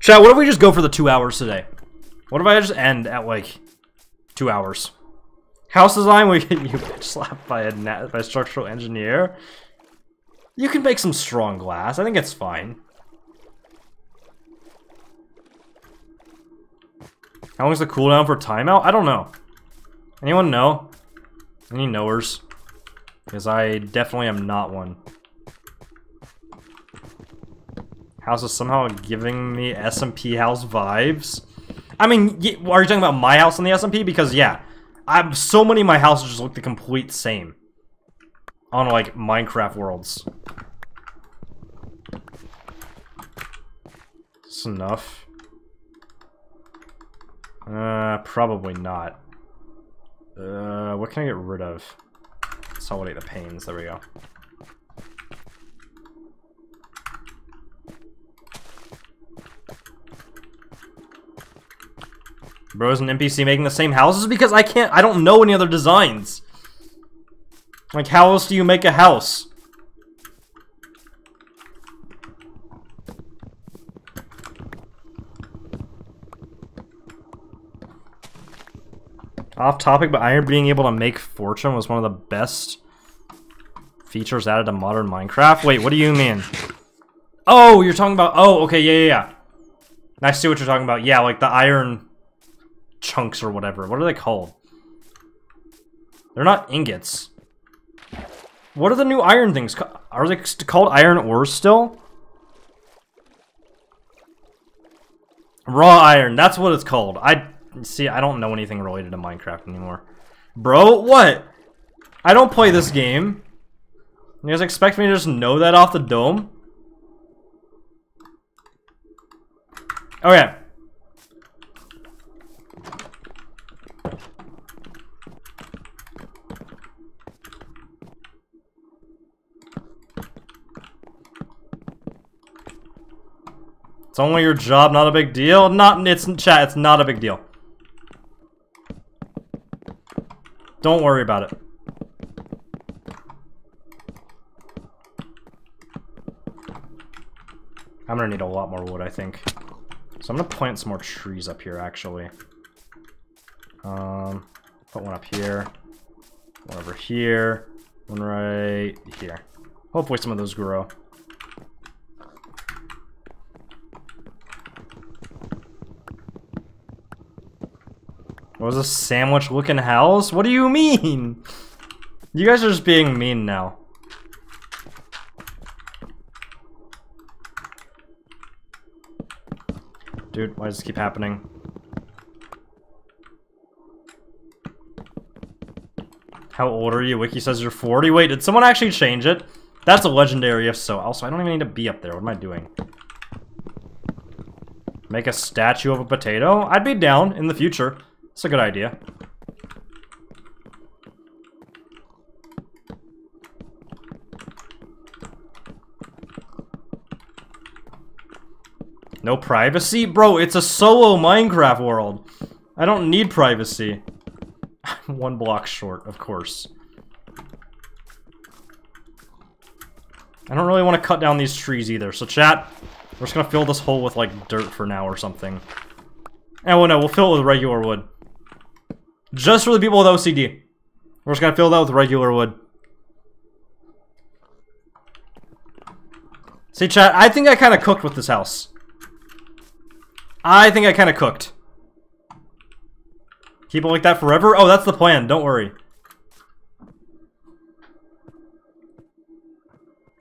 Chat, what if we just go for the two hours today? What if I just end at, like, two hours? House design, we get *laughs* you slapped by a, nat by a structural engineer? You can make some strong glass. I think it's fine. How long is the cooldown for timeout? I don't know. Anyone know? Any knowers? Because I definitely am not one. House is somehow giving me SMP house vibes. I mean, are you talking about my house on the SMP? Because yeah, I'm so many of my houses just look the complete same on like Minecraft worlds. Is this enough? Uh, probably not. Uh, what can I get rid of? Consolidate the panes. There we go. Bros and NPC making the same houses because I can't. I don't know any other designs. Like, how else do you make a house? Off topic, but Iron being able to make fortune was one of the best features added to modern Minecraft. Wait, what do you mean? Oh, you're talking about. Oh, okay, yeah, yeah, yeah. I see what you're talking about. Yeah, like the iron chunks or whatever. What are they called? They're not ingots. What are the new iron things? Are they called iron ores still? Raw iron, that's what it's called. I see. I don't know anything related to Minecraft anymore, bro. What? I don't play this game. You guys expect me to just know that off the dome? Okay. It's only your job, not a big deal. Not it's chat. It's not a big deal. Don't worry about it. I'm gonna need a lot more wood, I think. So I'm gonna plant some more trees up here, actually. Um, put one up here, one over here, one right here. Hopefully some of those grow. What was a sandwich looking house? What do you mean? You guys are just being mean now. Dude, why does this keep happening? How old are you? Wiki says you're 40. Wait, did someone actually change it? That's a legendary if so. Also, I don't even need to be up there. What am I doing? Make a statue of a potato? I'd be down in the future. It's a good idea. No privacy? Bro, it's a solo Minecraft world. I don't need privacy. *laughs* One block short, of course. I don't really want to cut down these trees either, so chat, we're just gonna fill this hole with, like, dirt for now or something. And well, no, we'll fill it with regular wood. Just for the people with OCD. We're just gonna fill that with regular wood. See, chat, I think I kind of cooked with this house. I think I kind of cooked. Keep it like that forever? Oh, that's the plan. Don't worry.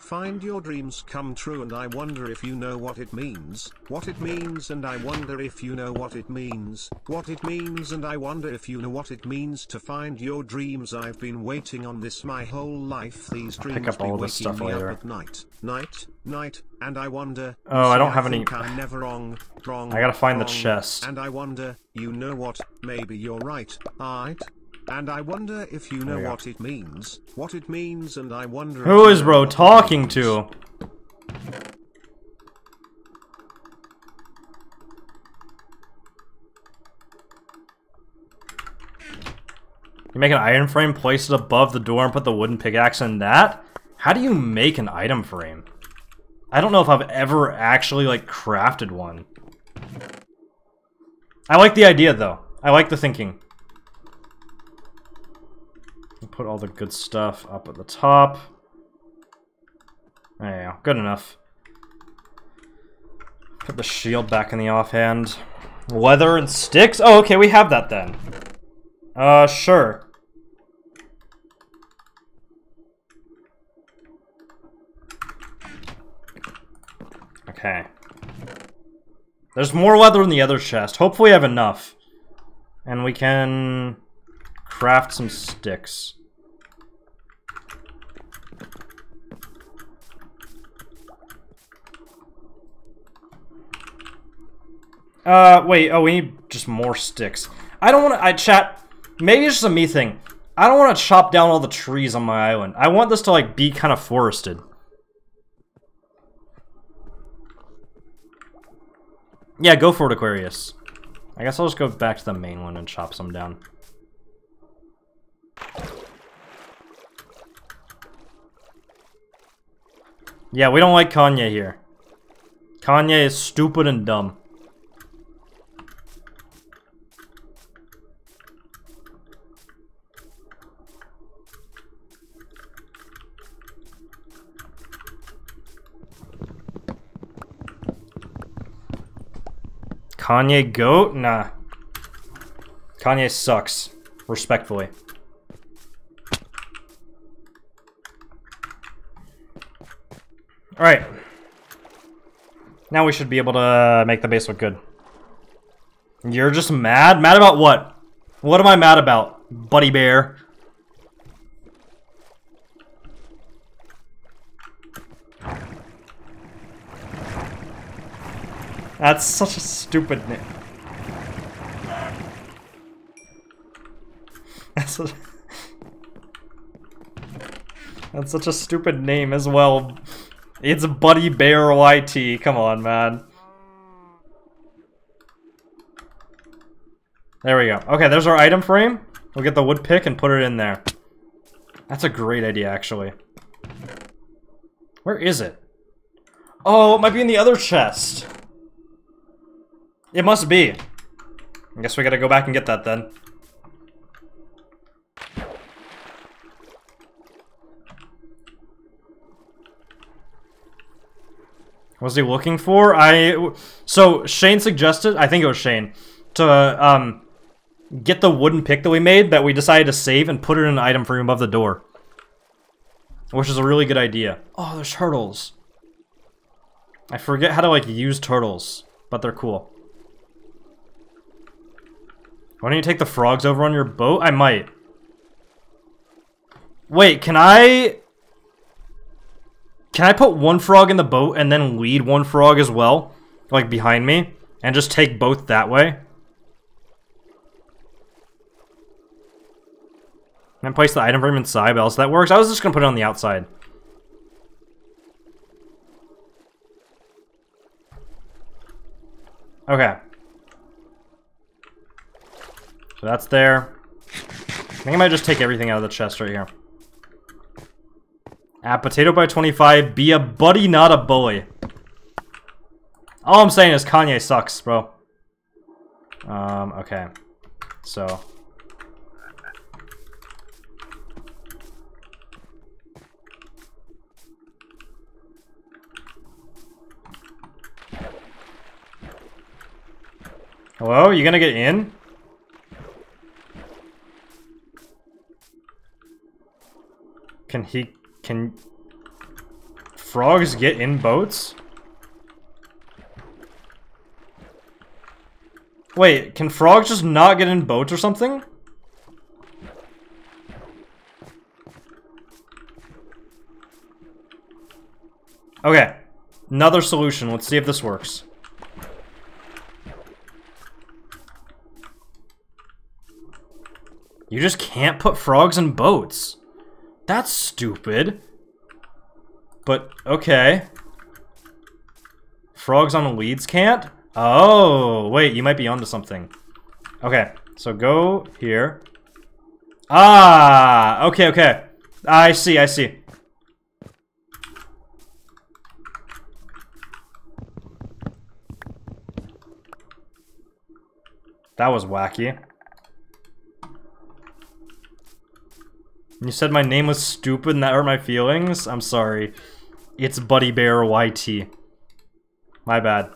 Find your dreams come true and I wonder if you know what it means, what it means and I wonder if you know what it means, what it means and I wonder if you know what it means to find your dreams. I've been waiting on this my whole life. These dreams up be waking me later. up at night, night, night, and I wonder. Oh, I don't have any- think I'm never wrong, wrong, I gotta find the chest. And I wonder, you know what, maybe you're right, right? And I wonder if you know we go. what it means, what it means and I wonder Who is Who you is know bro talking to? You make an iron frame, place it above the door, and put the wooden pickaxe in that? How do you make an item frame? I don't know if I've ever actually, like, crafted one. I like the idea, though. I like the thinking. Put all the good stuff up at the top. There you go. Good enough. Put the shield back in the offhand. Leather and sticks? Oh, okay, we have that then. Uh, sure. Okay. There's more leather in the other chest. Hopefully I have enough. And we can craft some sticks. Uh, wait, oh, we need just more sticks. I don't want to, I chat, maybe it's just a me thing. I don't want to chop down all the trees on my island. I want this to, like, be kind of forested. Yeah, go for it, Aquarius. I guess I'll just go back to the main one and chop some down. Yeah, we don't like Kanye here. Kanye is stupid and dumb. Kanye goat? Nah. Kanye sucks. Respectfully. Alright. Now we should be able to make the base look good. You're just mad? Mad about what? What am I mad about, buddy bear? That's such a stupid name. That's, a, that's such a stupid name as well. It's Buddy Bear YT. Come on, man. There we go. Okay, there's our item frame. We'll get the wood pick and put it in there. That's a great idea, actually. Where is it? Oh, it might be in the other chest. It must be. I guess we gotta go back and get that then. What was he looking for? I so Shane suggested, I think it was Shane, to um get the wooden pick that we made that we decided to save and put it in an item frame above the door. Which is a really good idea. Oh, there's turtles. I forget how to like use turtles, but they're cool. Why don't you take the frogs over on your boat? I might. Wait, can I... Can I put one frog in the boat and then lead one frog as well? Like, behind me? And just take both that way? And place the item frame inside, but else that works. I was just gonna put it on the outside. Okay. So that's there. I think I might just take everything out of the chest right here. At PotatoPie 25, be a buddy, not a bully. All I'm saying is Kanye sucks, bro. Um, okay. So. Hello? You gonna get in? Can he... Can... Frogs get in boats? Wait, can frogs just not get in boats or something? Okay. Another solution. Let's see if this works. You just can't put frogs in boats. That's stupid. But, okay. Frogs on the leads can't? Oh, wait, you might be onto something. Okay, so go here. Ah, okay, okay. I see, I see. That was wacky. You said my name was stupid and that hurt my feelings? I'm sorry. It's Buddy Bear YT. My bad.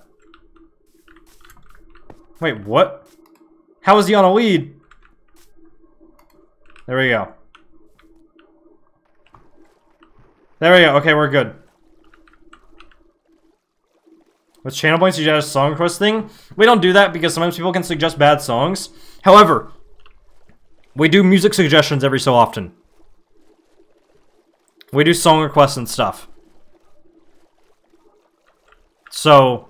Wait, what? How is he on a lead? There we go. There we go. Okay, we're good. With channel points, you just a song request thing. We don't do that because sometimes people can suggest bad songs. However, we do music suggestions every so often. We do song requests and stuff. So,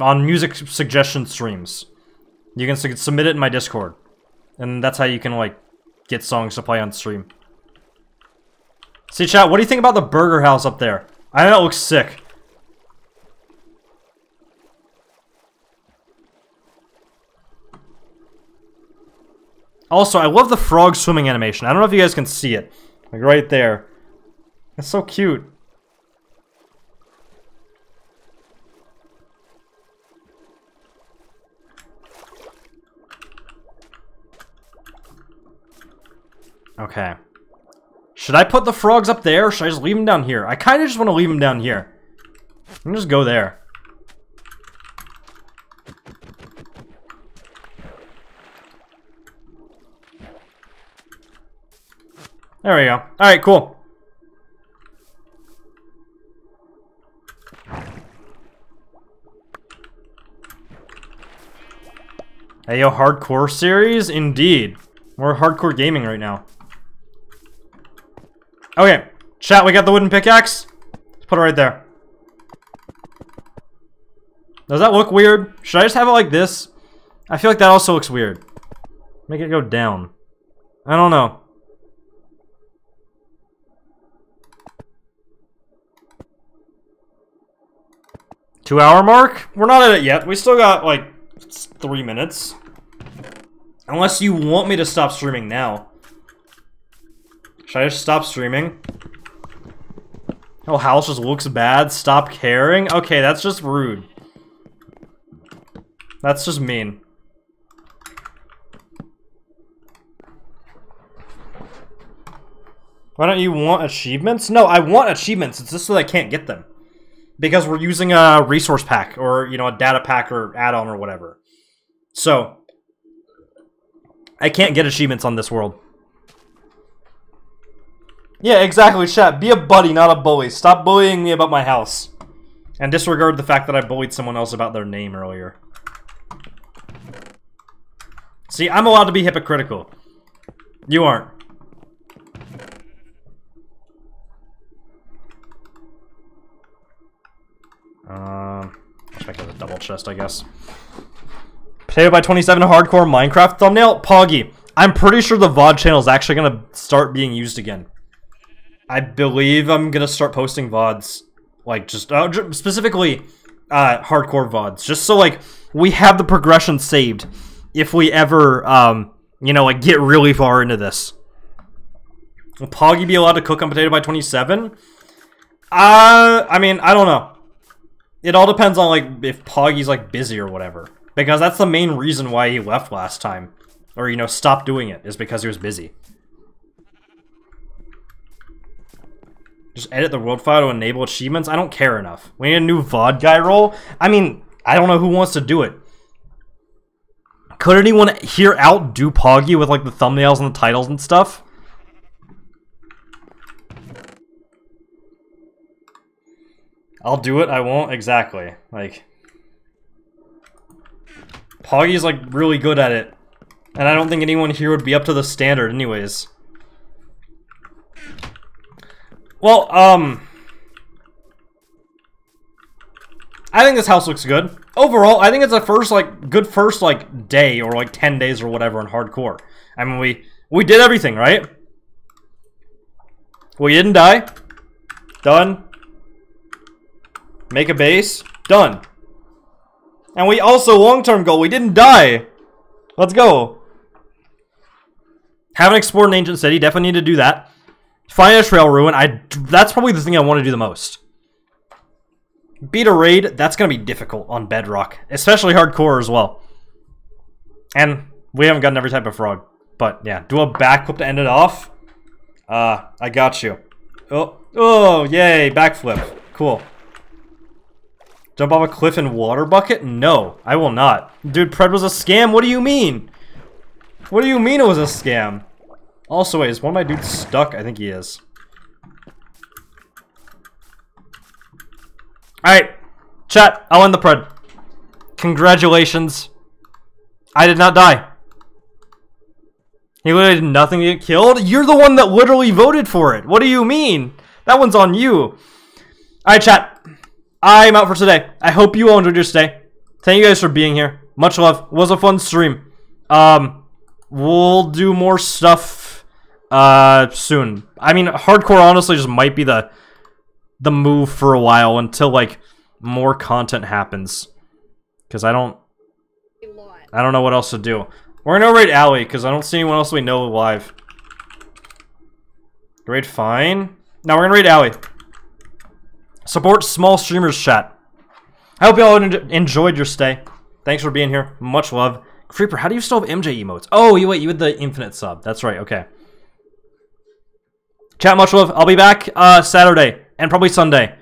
on music suggestion streams, you can su submit it in my Discord. And that's how you can, like, get songs to play on stream. See, chat, what do you think about the burger house up there? I know it looks sick. Also, I love the frog swimming animation. I don't know if you guys can see it. Like, right there. It's so cute. Okay. Should I put the frogs up there, or should I just leave them down here? I kind of just want to leave them down here. I'm just go there. There we go. Alright, cool. Hey, yo, hardcore series? Indeed. We're hardcore gaming right now. Okay, chat, we got the wooden pickaxe. Let's put it right there. Does that look weird? Should I just have it like this? I feel like that also looks weird. Make it go down. I don't know. Two hour mark? We're not at it yet. We still got like three minutes. Unless you want me to stop streaming now. Should I just stop streaming? Oh, house just looks bad. Stop caring? Okay, that's just rude. That's just mean. Why don't you want achievements? No, I want achievements. It's just so I can't get them. Because we're using a resource pack or, you know, a data pack or add-on or whatever. So, I can't get achievements on this world. Yeah, exactly, chat. Be a buddy, not a bully. Stop bullying me about my house. And disregard the fact that I bullied someone else about their name earlier. See, I'm allowed to be hypocritical. You aren't. Um, check out the double chest, I guess. PotatoPie 27 hardcore Minecraft thumbnail? Poggy, I'm pretty sure the VOD channel is actually going to start being used again. I believe I'm going to start posting VODs. Like, just, uh, specifically, uh, hardcore VODs. Just so, like, we have the progression saved. If we ever, um, you know, like, get really far into this. Will Poggy be allowed to cook on PotatoPie 27? Uh, I mean, I don't know. It all depends on, like, if Poggy's, like, busy or whatever. Because that's the main reason why he left last time. Or, you know, stopped doing it, is because he was busy. Just edit the world file to enable achievements? I don't care enough. We need a new VOD guy role? I mean, I don't know who wants to do it. Could anyone here outdo Poggy with, like, the thumbnails and the titles and stuff? I'll do it, I won't, exactly. Like... Poggy's, like, really good at it. And I don't think anyone here would be up to the standard anyways. Well, um... I think this house looks good. Overall, I think it's a first, like, good first, like, day or, like, 10 days or whatever in hardcore. I mean, we, we did everything, right? We didn't die. Done. Make a base. Done. And we also, long-term goal, we didn't die. Let's go. Haven't explored an ancient city. Definitely need to do that. Find a trail ruin. I that's probably the thing I want to do the most. Beat a raid. That's gonna be difficult on Bedrock, especially hardcore as well. And we haven't gotten every type of frog, but yeah, do a backflip to end it off. Uh, I got you. Oh, oh, yay, backflip. Cool. Jump off a cliff in water bucket? No, I will not. Dude, Pred was a scam? What do you mean? What do you mean it was a scam? Also, wait, is one of my dudes stuck? I think he is. Alright. Chat, I'll end the pred. Congratulations. I did not die. He literally did nothing to get killed? You're the one that literally voted for it. What do you mean? That one's on you. Alright, chat. I'm out for today. I hope you all enjoyed your stay. Thank you guys for being here. Much love. It was a fun stream. Um, we'll do more stuff uh soon. I mean, hardcore honestly just might be the the move for a while until like more content happens. Cause I don't I don't know what else to do. We're gonna raid Alley because I don't see anyone else we know live. Raid fine. Now we're gonna raid Alley. Support small streamers chat. I hope y'all enjoyed your stay. Thanks for being here. Much love. Creeper, how do you still have MJ emotes? Oh, you wait, you had the infinite sub. That's right, okay. Chat, much love. I'll be back uh, Saturday and probably Sunday.